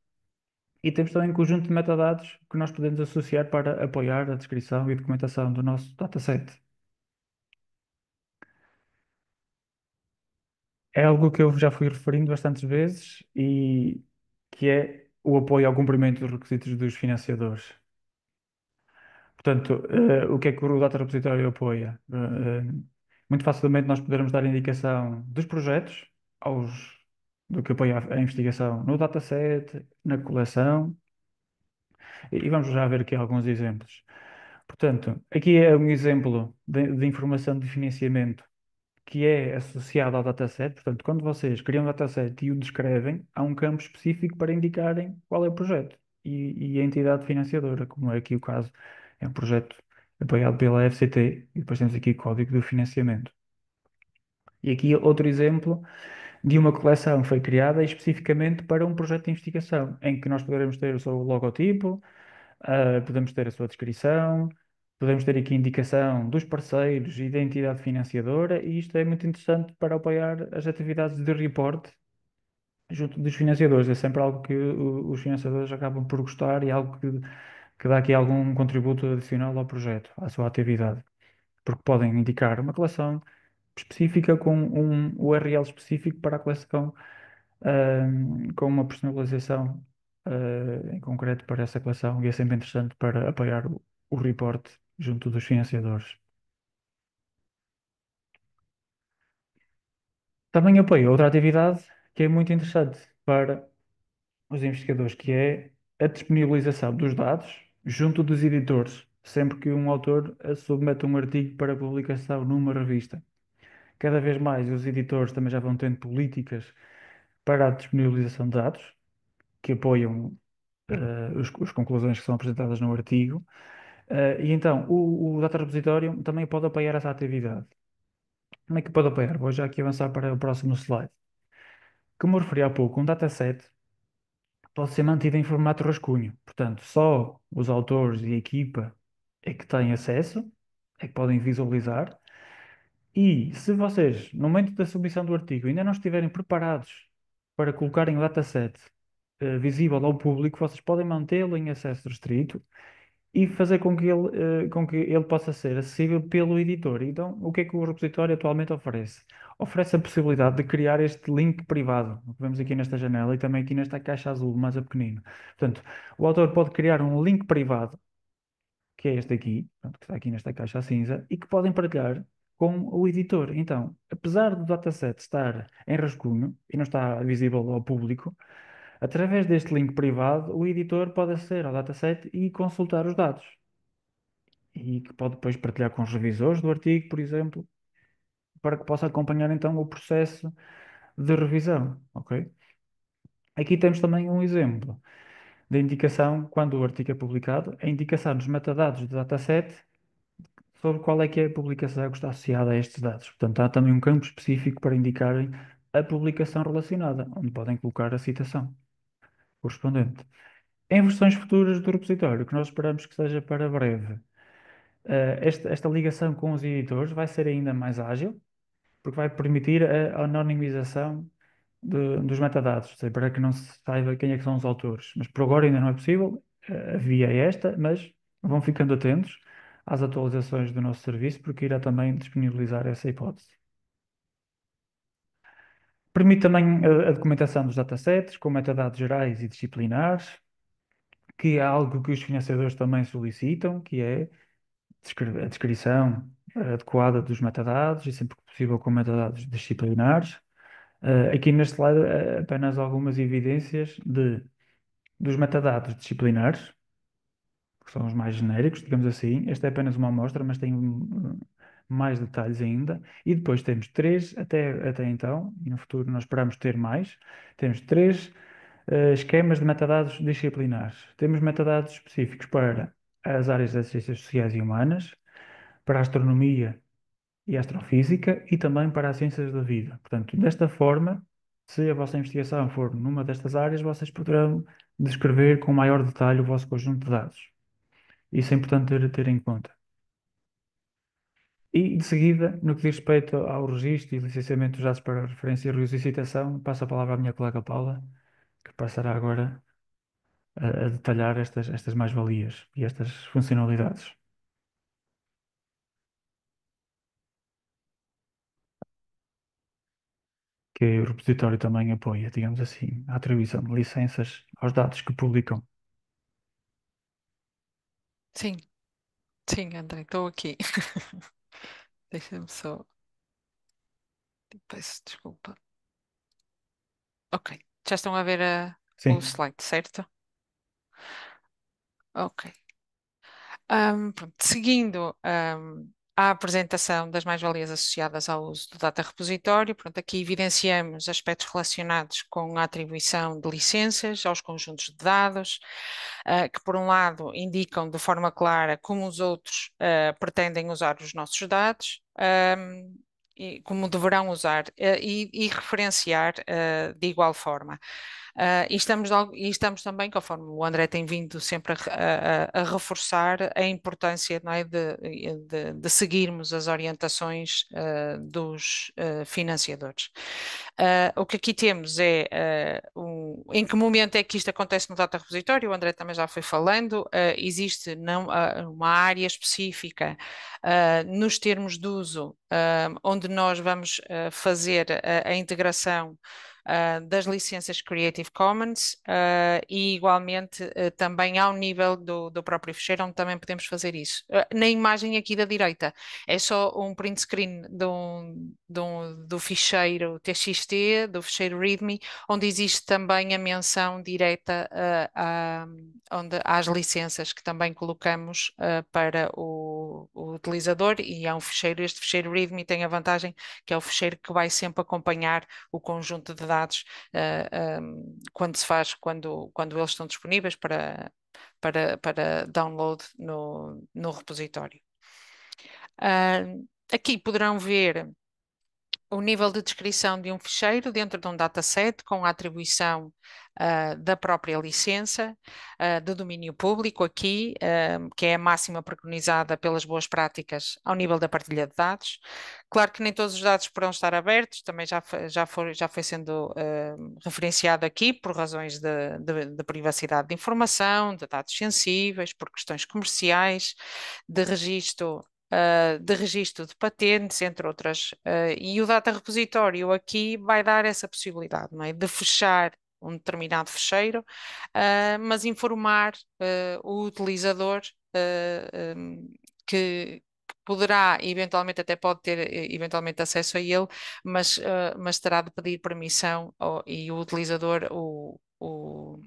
e temos também um conjunto de metadados que nós podemos associar para apoiar a descrição e documentação do nosso dataset. É algo que eu já fui referindo bastantes vezes e que é o apoio ao cumprimento dos requisitos dos financiadores. Portanto, eh, o que é que o Data Repository apoia? Eh, muito facilmente nós podermos dar indicação dos projetos aos, do que apoia a, a investigação no dataset, na coleção, e, e vamos já ver aqui alguns exemplos. Portanto, aqui é um exemplo de, de informação de financiamento que é associado ao dataset. Portanto, quando vocês criam um dataset e o descrevem, há um campo específico para indicarem qual é o projeto e, e a entidade financiadora, como é aqui o caso. É um projeto apoiado pela FCT e depois temos aqui o código do financiamento. E aqui outro exemplo de uma coleção foi criada especificamente para um projeto de investigação, em que nós poderemos ter o seu logotipo, ah, podemos ter a sua descrição, podemos ter aqui indicação dos parceiros e da entidade financiadora, e isto é muito interessante para apoiar as atividades de report junto dos financiadores. É sempre algo que os financiadores acabam por gostar e algo que, que dá aqui algum contributo adicional ao projeto, à sua atividade, porque podem indicar uma coleção específica com um URL específico para a coleção, com uma personalização, ah, em concreto para essa coleção, e é sempre interessante para apoiar o, o report junto dos financiadores. Também apoio outra atividade que é muito interessante para os investigadores, que é a disponibilização dos dados junto dos editores, sempre que um autor submete um artigo para publicação numa revista. Cada vez mais os editores também já vão tendo políticas para a disponibilização de dados que apoiam eh, os, as conclusões que são apresentadas no artigo. Eh, e então, o, o Data Repository também pode apoiar essa atividade. Como é que pode apoiar? Vou já aqui avançar para o próximo slide. Como eu referi há pouco, um dataset pode ser mantido em formato rascunho. Portanto, só os autores e a equipa é que têm acesso, é que podem visualizar. E se vocês, no momento da submissão do artigo, ainda não estiverem preparados para colocarem o dataset eh, visível ao público, vocês podem mantê-lo em acesso restrito e fazer com que ele, eh, com que ele possa ser acessível pelo editor. Então, o que é que o repositório atualmente oferece? Oferece a possibilidade de criar este link privado, que vemos aqui nesta janela e também aqui nesta caixa azul, mais a pequenino. Portanto, o autor pode criar um link privado, que é este aqui, portanto, que está aqui nesta caixa cinza, e que podem partilhar com o editor. Então, apesar do dataset estar em rascunho e não está visível ao público, Através deste link privado, o editor pode aceder ao dataset e consultar os dados. E que pode depois partilhar com os revisores do artigo, por exemplo, para que possa acompanhar então o processo de revisão, ok? Aqui temos também um exemplo da indicação, quando o artigo é publicado, a indicação nos metadados do dataset sobre qual é que é a publicação que está associada a estes dados. Portanto, há também um campo específico para indicarem a publicação relacionada, onde podem colocar a citação correspondente. Em versões futuras do repositório, que nós esperamos que seja para breve, eh, esta, esta ligação com os editores vai ser ainda mais ágil, porque vai permitir a anonimização de- dos metadados, ou seja, para que não se saiba quem é que são os autores. Mas por agora ainda não é possível, eh, a via é esta, mas vão ficando atentos às atualizações do nosso serviço, porque irá também disponibilizar essa hipótese. Permite também a, a documentação dos datasets com metadados gerais e disciplinares, que é algo que os financiadores também solicitam, que é a descrição adequada dos metadados e sempre que possível com metadados disciplinares. Eh, aqui neste slide, eh, apenas algumas evidências de, dos metadados disciplinares, que são os mais genéricos, digamos assim. Esta é apenas uma amostra, mas tem mais detalhes ainda. E depois temos três, até, até então, e no futuro nós esperamos ter mais, temos três eh, esquemas de metadados disciplinares. Temos metadados específicos para as áreas das ciências sociais e humanas, para a astronomia e a astrofísica e também para as ciências da vida. Portanto, desta forma, se a vossa investigação for numa destas áreas, vocês poderão descrever com maior detalhe o vosso conjunto de dados. Isso é importante ter, ter em conta. E, de seguida, no que diz respeito ao registro e licenciamento dos dados para referência, reuso e citação, passo a palavra à minha colega Paula, que passará agora a, a detalhar estas, estas mais-valias e estas funcionalidades. que o repositório também apoia, digamos assim, a atribuição de licenças aos dados que publicam. Sim, sim, André, estou aqui. Deixa-me só. Peço desculpa. Ok, já estão a ver a- o Sim, slide, certo? Ok. Ahm, pronto, seguindo, a apresentação das mais-valias associadas ao uso do Data Repositório, pronto, aqui evidenciamos aspectos relacionados com a atribuição de licenças aos conjuntos de dados, ah, que por um lado indicam de forma clara como os outros ah, pretendem usar os nossos dados. ahm, e como deverão usar ah, e, e referenciar ah, de igual forma. Uh, e, estamos, e estamos também, conforme o André tem vindo sempre a, a, a reforçar, a importância é, de, de, de seguirmos as orientações uh, dos uh, financiadores. o que aqui temos é em que momento é que isto acontece no data repositório, o André também já foi falando, existe não, uma área específica nos termos de uso, onde nós vamos fazer a, a integração uh, das licenças Creative Commons uh, e igualmente uh, também ao nível do, do próprio ficheiro, onde também podemos fazer isso. na imagem aqui da direita é só um print screen de um, do ficheiro TXT, do ficheiro README, onde existe também a menção direta a, onde, às licenças que também colocamos para o, o utilizador e é um ficheiro, este ficheiro README tem a vantagem que é o ficheiro que vai sempre acompanhar o conjunto de dados uh, quando se faz, quando, quando eles estão disponíveis para, para, para download no, no repositório. Uh, aqui poderão ver o nível de descrição de um ficheiro dentro de um dataset com a atribuição uh, da própria licença uh, do domínio público aqui, uh, que é a máxima preconizada pelas boas práticas ao nível da partilha de dados. Claro que nem todos os dados poderão estar abertos, também já foi, já foi, já foi sendo referenciado aqui por razões de, de, de privacidade de informação, de dados sensíveis, por questões comerciais, de registro uh, de registro de patentes, entre outras. Uh, e o Data Repositório aqui vai dar essa possibilidade, não é? De fechar um determinado fecheiro, uh, mas informar o utilizador um, que, poderá, eventualmente até pode ter eventualmente acesso a ele, mas, uh, mas terá de pedir permissão ao, e o utilizador, o, o,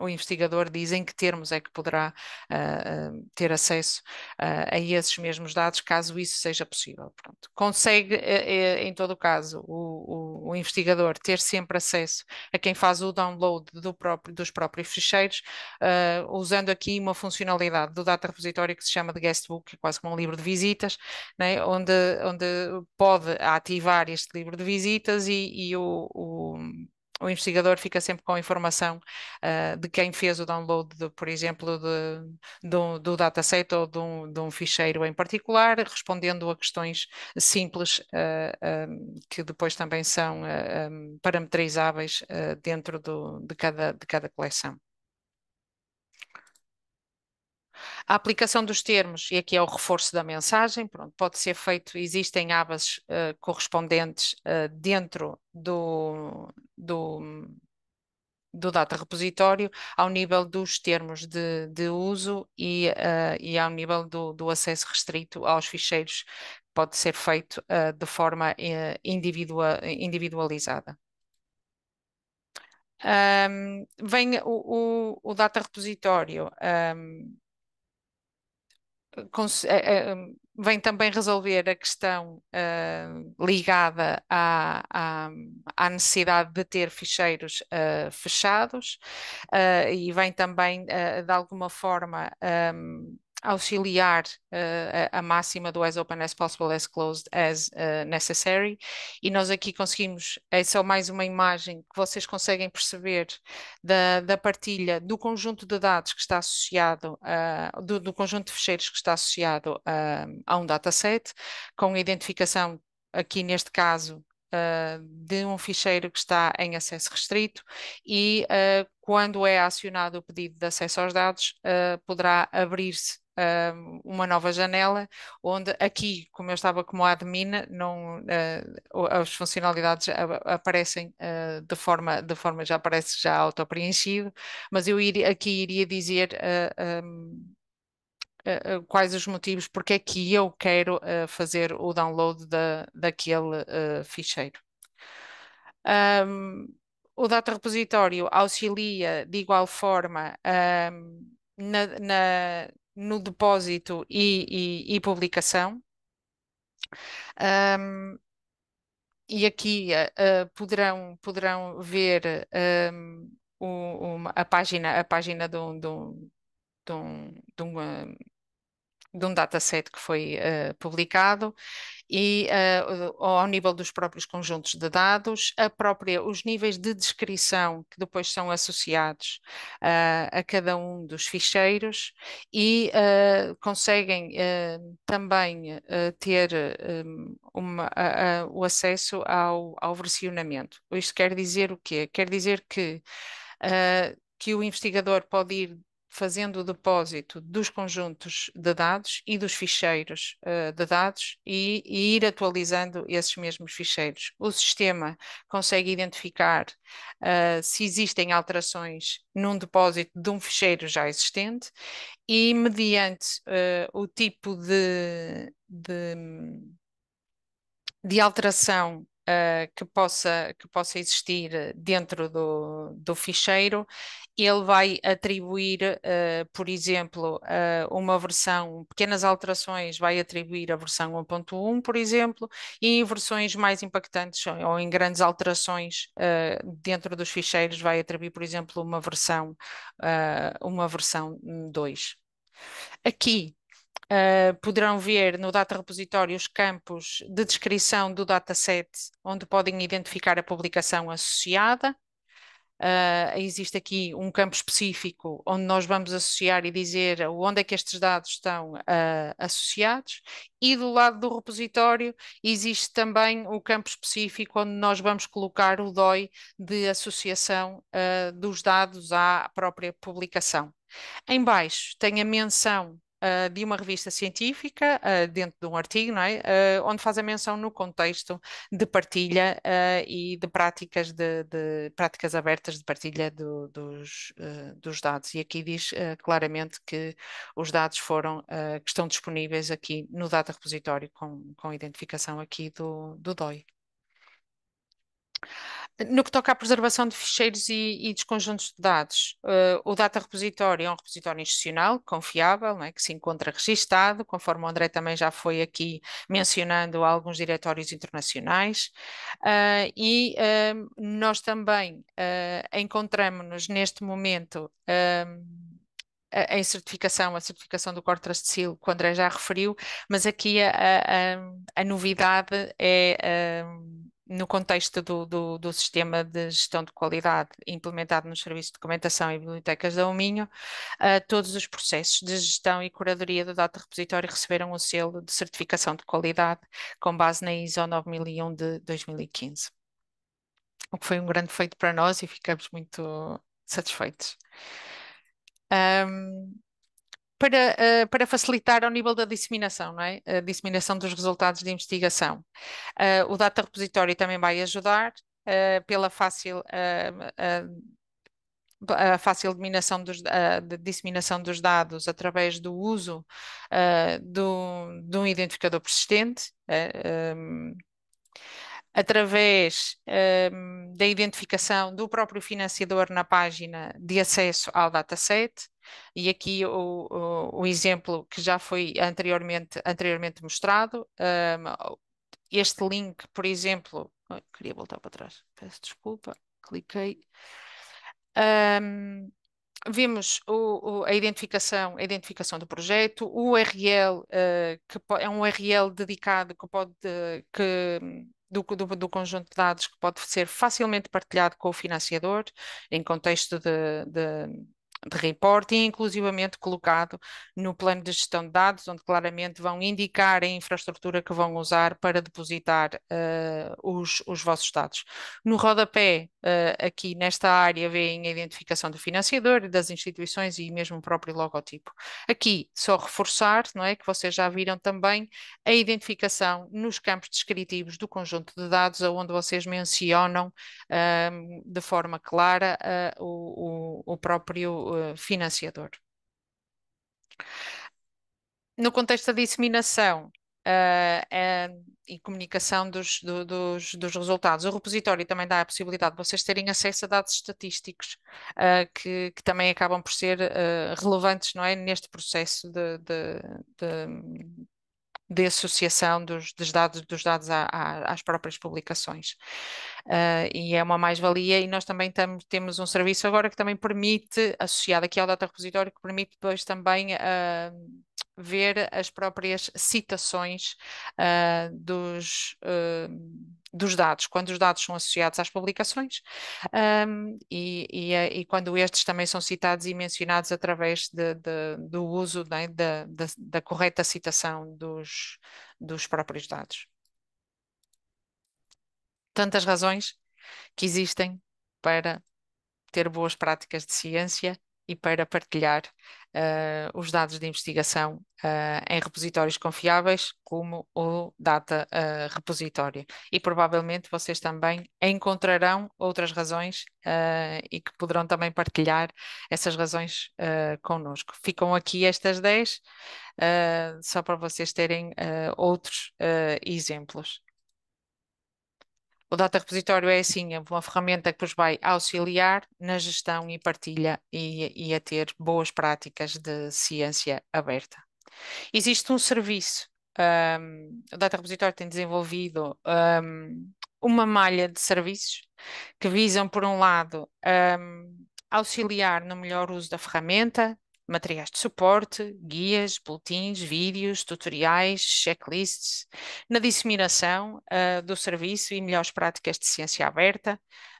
o investigador diz em que termos é que poderá uh, ter acesso uh, a esses mesmos dados, caso isso seja possível. Pronto. Consegue, em todo o caso, o, o, o, investigador ter sempre acesso a quem faz o download do próprio, dos próprios ficheiros, usando aqui uma funcionalidade do Data Repositório que se chama de Guestbook, que é quase como um livro de visitas, né, onde, onde pode ativar este livro de visitas e, e o, o o investigador fica sempre com a informação uh, de quem fez o download, de, por exemplo, de, do, do dataset ou de um, de um, ficheiro em particular, respondendo a questões simples uh, que depois também são uh, um, parametrizáveis dentro do, de, cada, de cada coleção. A aplicação dos termos, e aqui é o reforço da mensagem, pronto, pode ser feito, existem abas uh, correspondentes uh, dentro do, do, do data repositório ao nível dos termos de, de uso e, uh, e ao nível do, do, acesso restrito aos ficheiros, pode ser feito de forma individua, individualizada. Um, vem o, o, o data repositório um, vem também resolver a questão uh, ligada à, à, à, necessidade de ter ficheiros uh, fechados uh, e vem também, de alguma forma, um, auxiliar uh, a, a, máxima do as open as possible, as closed as uh, necessary. E nós aqui conseguimos, é só mais uma imagem que vocês conseguem perceber da, da partilha do conjunto de dados que está associado, uh, do, do, conjunto de fecheiros que está associado a um dataset, com identificação, aqui neste caso, de um ficheiro que está em acesso restrito e uh, quando é acionado o pedido de acesso aos dados, uh, poderá abrir-se uh, uma nova janela, onde aqui, como eu estava como admin, não, uh, as funcionalidades aparecem uh, de forma, de forma já aparece já auto-preenchido, mas eu iria, aqui iria dizer um, Uh, quais os motivos porque é que eu quero uh, fazer o download da, daquele uh, ficheiro. Um, o data repositório auxilia de igual forma um, na, na, no depósito e, e, e publicação. Um, e aqui uh, poderão, poderão ver um, uma, a página, a página de um, de um, de um, de um, de um dataset que foi uh, publicado e uh, ao nível dos próprios conjuntos de dados, a própria, os níveis de descrição que depois são associados uh, a cada um dos ficheiros e uh, conseguem também ter um, uma, o acesso ao, ao versionamento. Isto quer dizer o quê? Quer dizer que, que o investigador pode ir fazendo o depósito dos conjuntos de dados e dos ficheiros uh, de dados e, e, ir atualizando esses mesmos ficheiros. O sistema consegue identificar uh, se existem alterações num depósito de um ficheiro já existente e, mediante uh, o tipo de, de, de alteração uh, que, possa, que possa existir dentro do, do ficheiro, ele vai atribuir, uh, por exemplo, uh, uma versão, pequenas alterações, vai atribuir a versão 1.1, por exemplo, e em versões mais impactantes ou em grandes alterações dentro dos ficheiros, vai atribuir, por exemplo, uma versão, uma versão 2. Aqui Uh, poderão ver no data repositório os campos de descrição do dataset, onde podem identificar a publicação associada. Uh, existe aqui um campo específico onde nós vamos associar e dizer onde é que estes dados estão uh, associados, e do lado do repositório existe também o campo específico onde nós vamos colocar o DOI de associação dos dados à própria publicação. Em baixo tem a menção uh, de uma revista científica, uh, dentro de um artigo, não é? Uh, onde faz a menção no contexto de partilha e de práticas, de, de, práticas abertas de partilha do, dos, dos dados. E aqui diz claramente que os dados foram, que estão disponíveis aqui no Data Repositório com, com identificação aqui do, do DOI. No que toca à preservação de ficheiros e, e dos conjuntos de dados, uh, o Data Repository é um repositório institucional, confiável, é? que se encontra registado, conforme o André também já foi aqui mencionando alguns diretórios internacionais, uh, e uh, nós também encontramos-nos neste momento em certificação, a certificação do Cortras de Sil, que o André já referiu, mas aqui a, a, a novidade é no contexto do, do, do, sistema de gestão de qualidade implementado nos serviços de documentação e bibliotecas da Uminho, uh, todos os processos de gestão e curadoria do Data Repositório receberam o selo de certificação de qualidade com base na ISO 9001 de 2015. O que foi um grande feito para nós e ficamos muito satisfeitos. Um, para, uh, para facilitar ao nível da disseminação, não é? A disseminação dos resultados de investigação. Uh, o Data Repository também vai ajudar uh, pela fácil a fácil disseminação dos, de disseminação dos dados através do uso uh, do, de um identificador persistente, uh, um, através da identificação do próprio financiador na página de acesso ao dataset, e aqui o, o, o exemplo que já foi anteriormente, anteriormente mostrado, um, este link, por exemplo, queria voltar para trás, peço desculpa, cliquei. Um, vimos o, o, a identificação, a identificação do projeto, o URL, uh, que é um URL dedicado que pode, que, do, do, do, conjunto de dados que pode ser facilmente partilhado com o financiador, em contexto de, de de reporting, inclusivamente colocado no plano de gestão de dados, onde claramente vão indicar a infraestrutura que vão usar para depositar uh, os, os vossos dados. No rodapé, uh, aqui nesta área, veem a identificação do financiador, das instituições e mesmo o próprio logotipo. Aqui, só reforçar, não é, que vocês já viram também a identificação nos campos descritivos do conjunto de dados, onde vocês mencionam uh, de forma clara o, o, o próprio uh, financiador. No contexto da disseminação uh, uh, e comunicação dos, do, dos, dos, resultados, o repositório também dá a possibilidade de vocês terem acesso a dados estatísticos que, que, também acabam por ser relevantes não é, neste processo de, de, de de associação dos, dos dados, dos dados à, à, às próprias publicações. Uh, e é uma mais-valia, e nós também tam, temos um serviço agora que também permite, associado aqui ao Data Repositório, que permite depois também uh, ver as próprias citações uh, dos dos dados, quando os dados são associados às publicações um, e, e, eh, e, quando estes também são citados e mencionados através de, de, do uso né, da, da, da, correta citação dos, dos próprios dados. Tantas razões que existem para ter boas práticas de ciência e para partilhar uh, os dados de investigação uh, em repositórios confiáveis, como o Data uh, Repositório. E provavelmente vocês também encontrarão outras razões e que poderão também partilhar essas razões connosco. Ficam aqui estas 10, só para vocês terem outros exemplos. O Data Repositório é assim, é uma ferramenta que vos vai auxiliar na gestão e partilha e, e a ter boas práticas de ciência aberta. Existe um serviço, um, o Data Repositório tem desenvolvido um, uma malha de serviços que visam, por um lado, um, auxiliar no melhor uso da ferramenta, materiais de suporte, guias, boletins, vídeos, tutoriais, checklists, na disseminação uh, do serviço e melhores práticas de ciência aberta,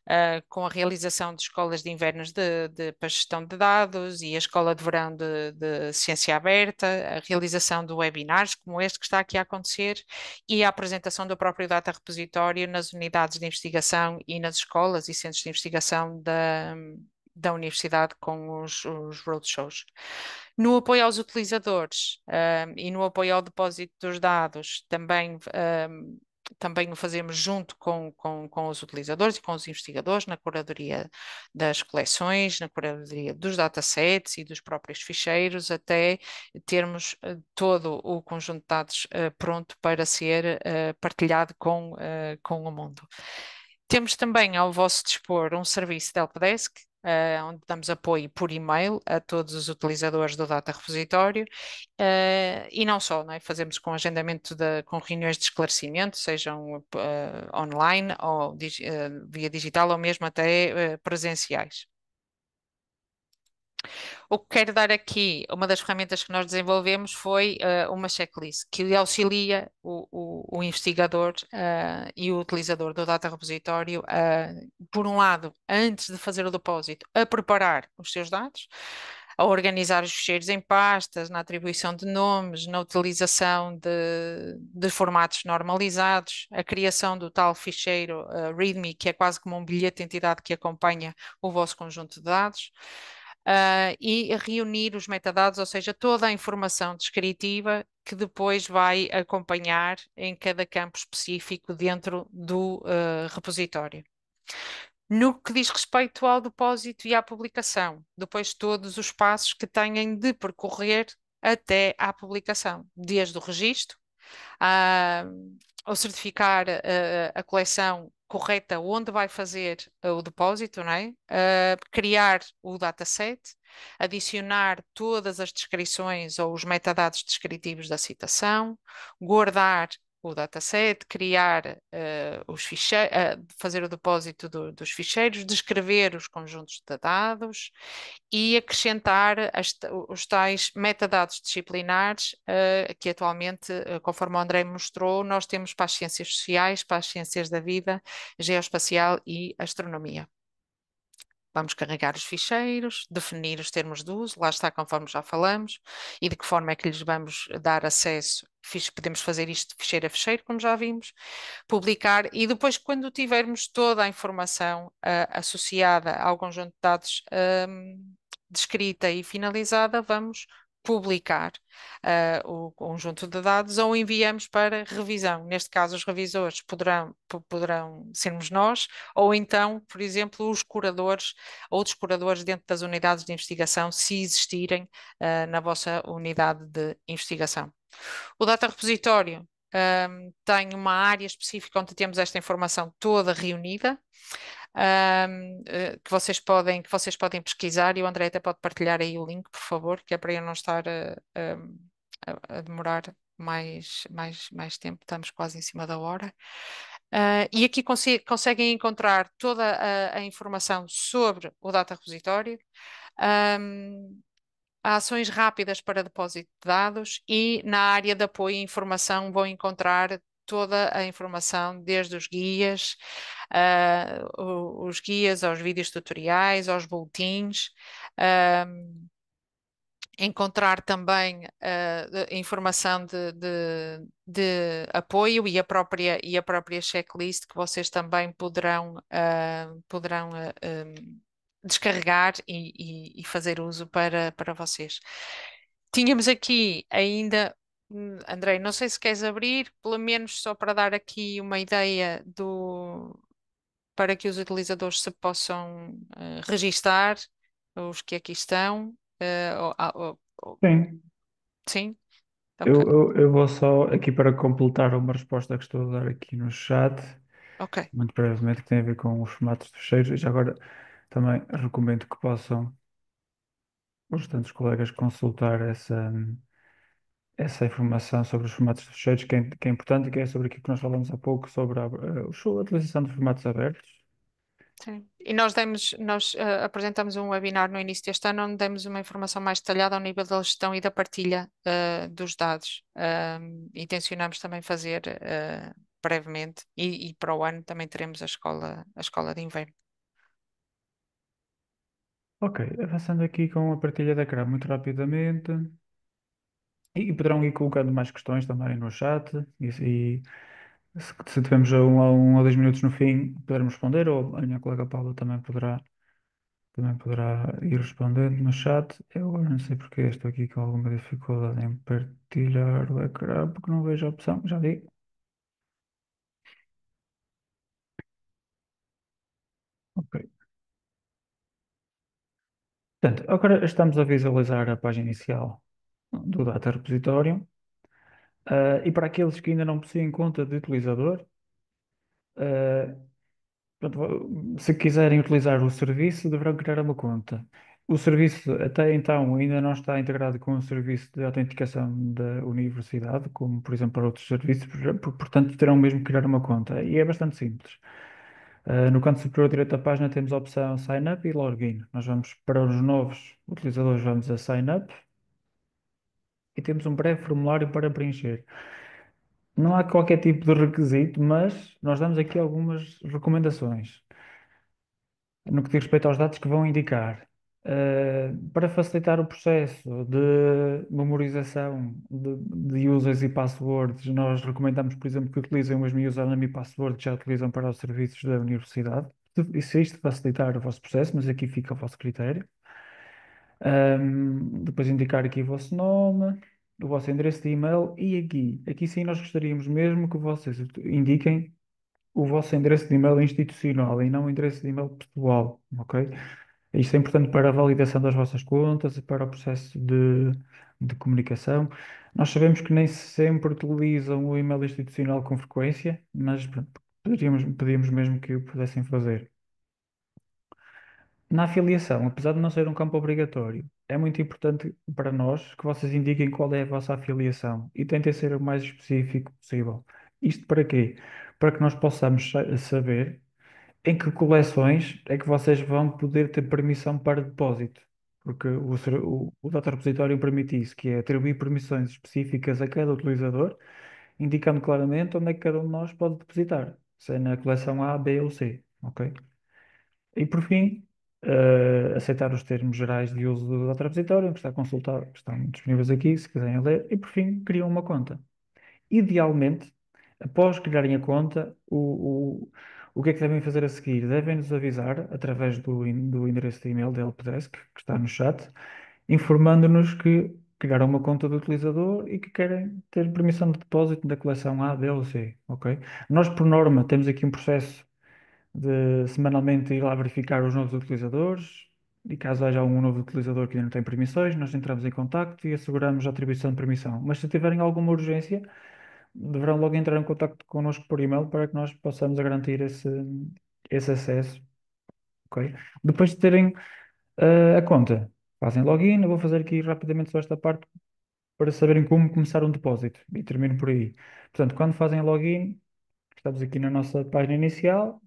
uh, com a realização de escolas de invernos de, de, para gestão de dados e a escola de verão de, de ciência aberta, a realização de webinars como este que está aqui a acontecer e a apresentação do próprio Data Repositório nas unidades de investigação e nas escolas e centros de investigação da da universidade com os, os roadshows. No apoio aos utilizadores um, e no apoio ao depósito dos dados, também, um, também o fazemos junto com, com, com os utilizadores e com os investigadores na curadoria das coleções, na curadoria dos datasets e dos próprios ficheiros, até termos uh, todo o conjunto de dados uh, pronto para ser uh, partilhado com, com o mundo. Temos também ao vosso dispor um serviço de helpdesk uh, onde damos apoio por e-mail a todos os utilizadores do Data Repositório uh, e não só, é? fazemos com agendamento de, com reuniões de esclarecimento, sejam uh, online ou via digital ou mesmo até presenciais. O que quero dar aqui, uma das ferramentas que nós desenvolvemos foi uh, uma checklist que auxilia o, o, o investigador uh, e o utilizador do Data Repositório, uh, por um lado, antes de fazer o depósito, a preparar os seus dados, a organizar os ficheiros em pastas, na atribuição de nomes, na utilização de, de formatos normalizados, a criação do tal ficheiro README, que é quase como um bilhete de entidade que acompanha o vosso conjunto de dados uh, e reunir os metadados, ou seja, toda a informação descritiva que depois vai acompanhar em cada campo específico dentro do uh, repositório. No que diz respeito ao depósito e à publicação, depois todos os passos que têm de percorrer até à publicação, desde o registro, uh, ao certificar uh, a coleção correta onde vai fazer o depósito, não é? Criar o dataset, adicionar todas as descrições ou os metadados descritivos da citação, guardar o dataset, criar uh, os ficheiros, uh, fazer o depósito do, dos ficheiros, descrever os conjuntos de dados e acrescentar as, os tais metadados disciplinares uh, que atualmente, conforme o André mostrou, nós temos para as ciências sociais, para as ciências da vida, geoespacial e astronomia. Vamos carregar os ficheiros, definir os termos de uso, lá está conforme já falamos, e de que forma é que lhes vamos dar acesso. Podemos fazer isto de ficheiro a ficheiro, como já vimos, publicar, e depois, quando tivermos toda a informação uh, associada ao conjunto de dados um, descrita e finalizada, vamos publicar uh, o conjunto de dados ou enviamos para revisão. Neste caso, os revisores poderão, poderão sermos nós, ou então, por exemplo, os curadores, outros curadores dentro das unidades de investigação, se existirem uh, na vossa unidade de investigação. O Data Repositório um, tem uma área específica onde temos esta informação toda reunida um, eh, que vocês podem, que vocês podem pesquisar e o André até pode partilhar aí o link, por favor, que é para eu não estar a, a, a demorar mais, mais, mais tempo, estamos quase em cima da hora. Uh, e aqui conseguem encontrar toda a, a, informação sobre o data repositório, um, ações rápidas para depósito de dados e na área de apoio e informação vão encontrar toda a informação, desde os guias, uh, os guias aos vídeos tutoriais, aos boletins. Um, encontrar também uh, informação de, de, de, apoio e a própria e a própria checklist que vocês também poderão uh, poderão uh, um, descarregar e, e, e, fazer uso para, para vocês. Tínhamos aqui ainda Andrei, não sei se queres abrir, pelo menos só para dar aqui uma ideia do para que os utilizadores se possam uh, registar, os que aqui estão. Uh, ou- ou- Sim, sim? eu, Ok, eu, eu vou só aqui para completar uma resposta que estou a dar aqui no chat, ok. muito brevemente, que tem a ver com os formatos de fecheiros. E já agora também recomendo que possam os tantos colegas consultar essa, essa informação sobre os formatos de fecheiros, que é, que é importante e que é sobre aquilo que nós falamos há pouco, sobre a, a utilização de formatos abertos. Sim. E nós demos, nós uh, apresentamos um webinar no início deste ano onde demos uma informação mais detalhada ao nível da gestão e da partilha uh, dos dados. Um, e tencionamos também fazer uh, brevemente e, e, para o ano também teremos a escola, a escola de inverno. Ok, avançando aqui com a partilha da ecrã muito rapidamente. E, poderão ir colocando mais questões também no chat. E, e se, se tivermos um, um ou dois minutos no fim, podermos responder, ou a minha colega Paula também poderá, também poderá ir respondendo no chat. Eu agora não sei porque estou aqui com alguma dificuldade em partilhar o ecrã, porque não vejo a opção, já vi. Ok. Portanto, agora estamos a visualizar a página inicial do Data Repository. Uh, e para aqueles que ainda não possuem conta de utilizador, uh, se quiserem utilizar o serviço, deverão criar uma conta. O serviço, até então, ainda não está integrado com o serviço de autenticação da universidade, como, por exemplo, para outros serviços, por- portanto, terão mesmo que criar uma conta. E é bastante simples. Ah, no canto superior direito da página temos a opção Sign Up e Login. Nós vamos, para os novos utilizadores, vamos a Sign Up e temos um breve formulário para preencher. Não há qualquer tipo de requisito, mas nós damos aqui algumas recomendações. no que diz respeito aos dados que vão indicar. Uh, para facilitar o processo de memorização de, de users e passwords, nós recomendamos, por exemplo, que utilizem o mesmo username e password que já utilizam para os serviços da universidade. Isso é isto facilitar o vosso processo, mas aqui fica o vosso critério. Um, depois indicar aqui o vosso nome, o vosso endereço de e-mail e aqui, aqui sim nós gostaríamos mesmo que vocês indiquem o vosso endereço de e-mail institucional e não o endereço de e-mail pessoal, ok? Isto é importante para a validação das vossas contas e para o processo de, de comunicação. Nós sabemos que nem sempre utilizam o e-mail institucional com frequência, mas poderíamos, pedíamos mesmo que o pudessem fazer. Na afiliação, apesar de não ser um campo obrigatório, é muito importante para nós que vocês indiquem qual é a vossa afiliação e tentem ser o mais específico possível. Isto para quê? Para que nós possamos sa- saber em que coleções é que vocês vão poder ter permissão para depósito. Porque o, o, o Data Repositório permite isso, que é atribuir permissões específicas a cada utilizador, indicando claramente onde é que cada um de nós pode depositar, se é na coleção A, B ou C, ok? E por fim, eh, aceitar os termos gerais de uso do data que está consultado, que estão disponíveis aqui, se quiserem ler, e por fim criam uma conta. Idealmente, após criarem a conta, o, o, o que é que devem fazer a seguir? Devem nos avisar através do, do endereço de e-mail da Helpdesk, que está no chat, informando-nos que criaram uma conta do utilizador e que querem ter permissão de depósito da coleção A, B ou C, ok? Nós, por norma, temos aqui um processo de semanalmente ir lá verificar os novos utilizadores e caso haja algum novo utilizador que ainda não tem permissões, nós entramos em contacto e asseguramos a atribuição de permissão. Mas se tiverem alguma urgência, deverão logo entrar em contacto connosco por e-mail para que nós possamos garantir esse, esse acesso, ok? Depois de terem eh, a conta, fazem login. Eu vou fazer aqui rapidamente só esta parte para saberem como começar um depósito e termino por aí. Portanto, quando fazem login, estamos aqui na nossa página inicial,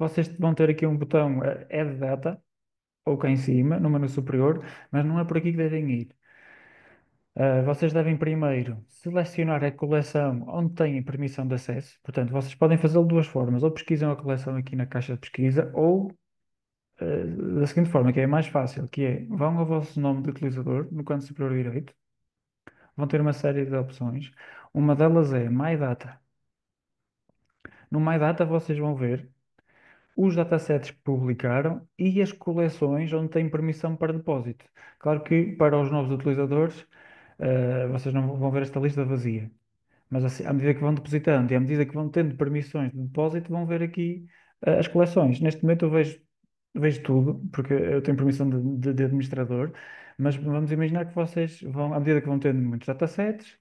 vocês vão ter aqui um botão eh, Add Data, ou cá em cima, no menu superior, mas não é por aqui que devem ir. Uh, vocês devem primeiro selecionar a coleção onde têm permissão de acesso. Portanto, vocês podem fazê-lo de duas formas. Ou pesquisam a coleção aqui na caixa de pesquisa, ou uh, da seguinte forma, que é mais fácil, que é vão ao vosso nome de utilizador, no canto superior direito, vão ter uma série de opções. Uma delas é My Data. No My Data vocês vão ver os datasets que publicaram e as coleções onde têm permissão para depósito. Claro que para os novos utilizadores, uh, vocês não vão ver esta lista vazia. Mas assim, à medida que vão depositando e à medida que vão tendo permissões de depósito, vão ver aqui eh, as coleções. Neste momento eu vejo, vejo tudo, porque eu tenho permissão de, de- de administrador, mas vamos imaginar que vocês vão, à medida que vão tendo muitos datasets,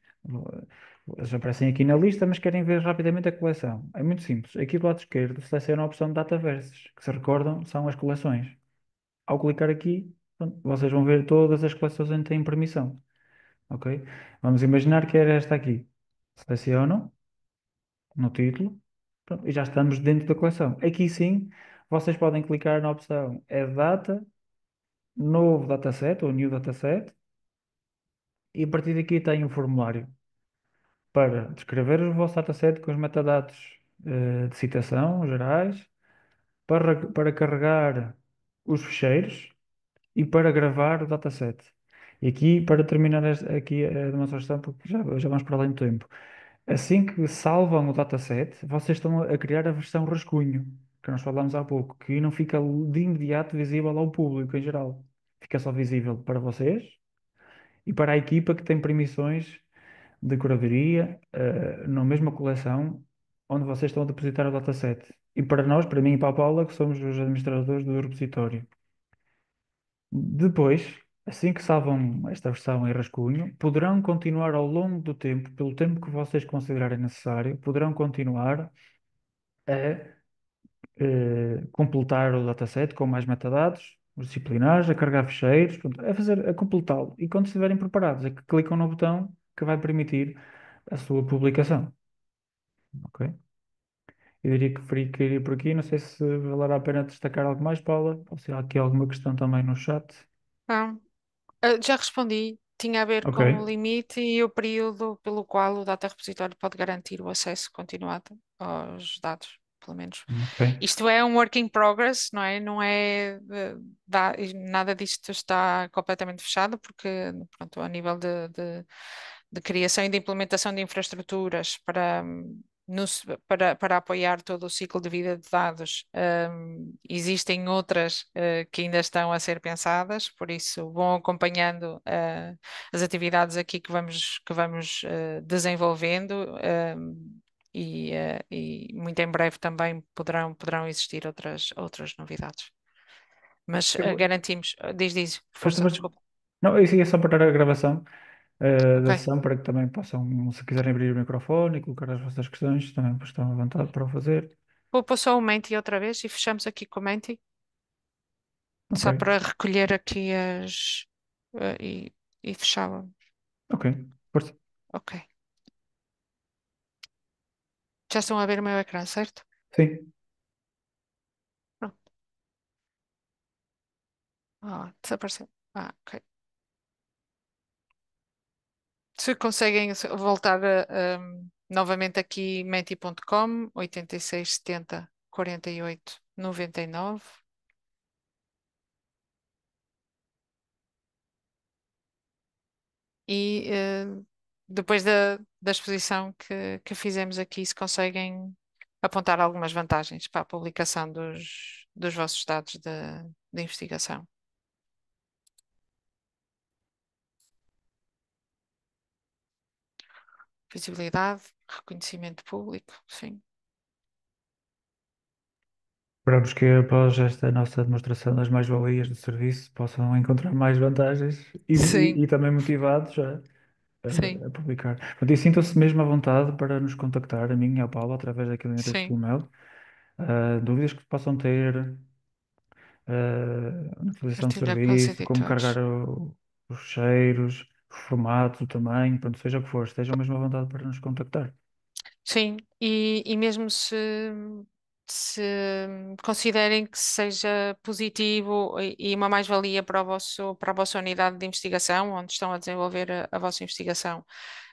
eles aparecem aqui na lista, mas querem ver rapidamente a coleção. É muito simples. Aqui do lado esquerdo seleciona a opção Dataverses, que se recordam são as coleções. Ao clicar aqui, vocês vão ver todas as coleções onde têm permissão. Ok? Vamos imaginar que era esta aqui. Selecionam no título, pronto, e já estamos dentro da coleção. Aqui sim, vocês podem clicar na opção Add Data, Novo Dataset ou New Dataset, e a partir daqui tem um formulário para descrever o vosso dataset com os metadados eh, de citação gerais, para, para carregar os ficheiros e para gravar o dataset. E aqui, para terminar esta- aqui a demonstração, porque já, já vamos para além do tempo. Assim que salvam o dataset, vocês estão a criar a versão rascunho, que nós falámos há pouco, que não fica de imediato visível ao público em geral. Fica só visível para vocês e para a equipa que tem permissões de curadoria, eh, na mesma coleção onde vocês estão a depositar o dataset. E para nós, para mim e para a Paula, que somos os administradores do repositório. Depois, assim que salvam esta versão em rascunho, poderão continuar ao longo do tempo, pelo tempo que vocês considerarem necessário, poderão continuar a eh, completar o dataset com mais metadados, os disciplinares, a carregar ficheiros, a fazer, a completá-lo. E quando estiverem preparados, é que clicam no botão que vai permitir a sua publicação. Ok? Eu diria que iria por aqui. Não sei se valerá a pena destacar algo mais, Paula, ou se há aqui alguma questão também no chat. Não. Ah, já respondi. Tinha a ver Ok. com o limite e o período pelo qual o data repositório pode garantir o acesso continuado aos dados, pelo menos. Ok. Isto é um work in progress, não é? Não é eh, dá- nada disto está completamente fechado, porque pronto, a nível de, de, de criação e de implementação de infraestruturas para, hum, para, para apoiar todo o ciclo de vida de dados, hum, existem outras eh, que ainda estão a ser pensadas, por isso vão acompanhando eh, as atividades aqui que vamos, que vamos eh, desenvolvendo. hum, e, e muito em breve também poderão, poderão existir outras, outras novidades. Mas garantimos, eh, diz, diz, Força, desculpa. Não, isso ia só parar a gravação eh, da Ok. sessão para que também possam, se quiserem abrir o microfone e colocar as vossas questões, também estão à vontade para o fazer. Vou pôr só o Menti outra vez e fechamos aqui com o Menti, só Ok, para recolher aqui as eh, e, e fechávamos. ok, força. Ok. Já estão a ver o meu ecrã, certo? Sim, Pronto. Ah, desapareceu. Ah, ok se conseguem voltar a, um, novamente aqui, menti.com, 8670 70 48 99. E uh, depois da, da exposição que, que fizemos aqui, se conseguem apontar algumas vantagens para a publicação dos, dos vossos dados de, de investigação. Visibilidade, reconhecimento público, sim. Esperamos que após esta nossa demonstração das mais-valias do serviço possam encontrar mais vantagens e, Sim, e- e também motivados a, sim, a- a publicar. Portanto, e sintam-se mesmo à vontade para nos contactar, a mim e ao Paulo, através daquele endereço de sim. e-mail. Ah, dúvidas que possam ter, ah, na utilização do Partilhar com os serviço, como editores. carregar o- os cheiros, formato, tamanho, pronto, seja o que for, estejam mesmo à vontade para nos contactar. Sim, e, e mesmo se, se considerem que seja positivo e, uma mais-valia para vosso, para a vossa unidade de investigação, onde estão a desenvolver a, a vossa investigação,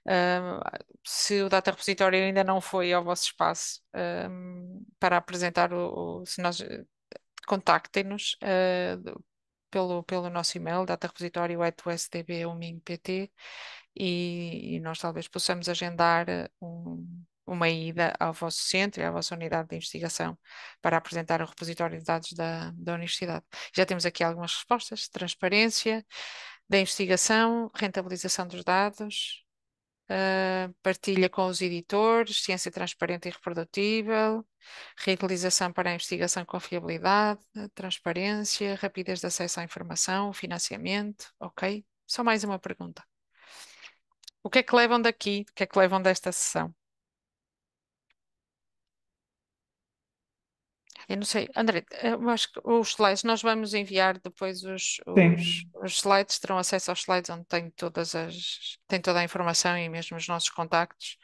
ahm, se o Data Repository ainda não foi ao vosso espaço, ahm, para apresentar o, o- se nós contactem-nos, ah, pelo, pelo nosso e-mail, datarepositorio.usdb.pt e, e nós talvez possamos agendar eh, um- uma ida ao vosso centro e à vossa unidade de investigação para apresentar o repositório de dados da, da universidade. Já temos aqui algumas respostas: transparência da investigação, rentabilização dos dados, eh, partilha com os editores, ciência transparente e reprodutível, reutilização para a investigação com fiabilidade, transparência, rapidez de acesso à informação, financiamento, ok? Só mais uma pergunta. O que é que levam daqui? O que é que levam desta sessão? Eu não sei, André, eu acho que os slides, nós vamos enviar depois os, os, os slides, terão acesso aos slides onde tem todas as, tem toda a informação e mesmo os nossos contactos.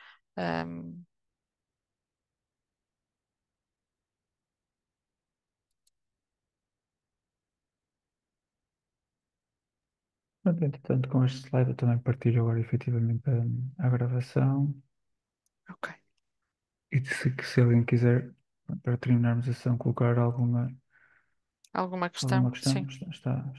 Pronto, entretanto, com este slide eu também partilho agora efetivamente a, a gravação. ok. E se, se alguém quiser, para terminarmos a sessão, colocar alguma, Alguma alguma questão? questão, Sim. está, está,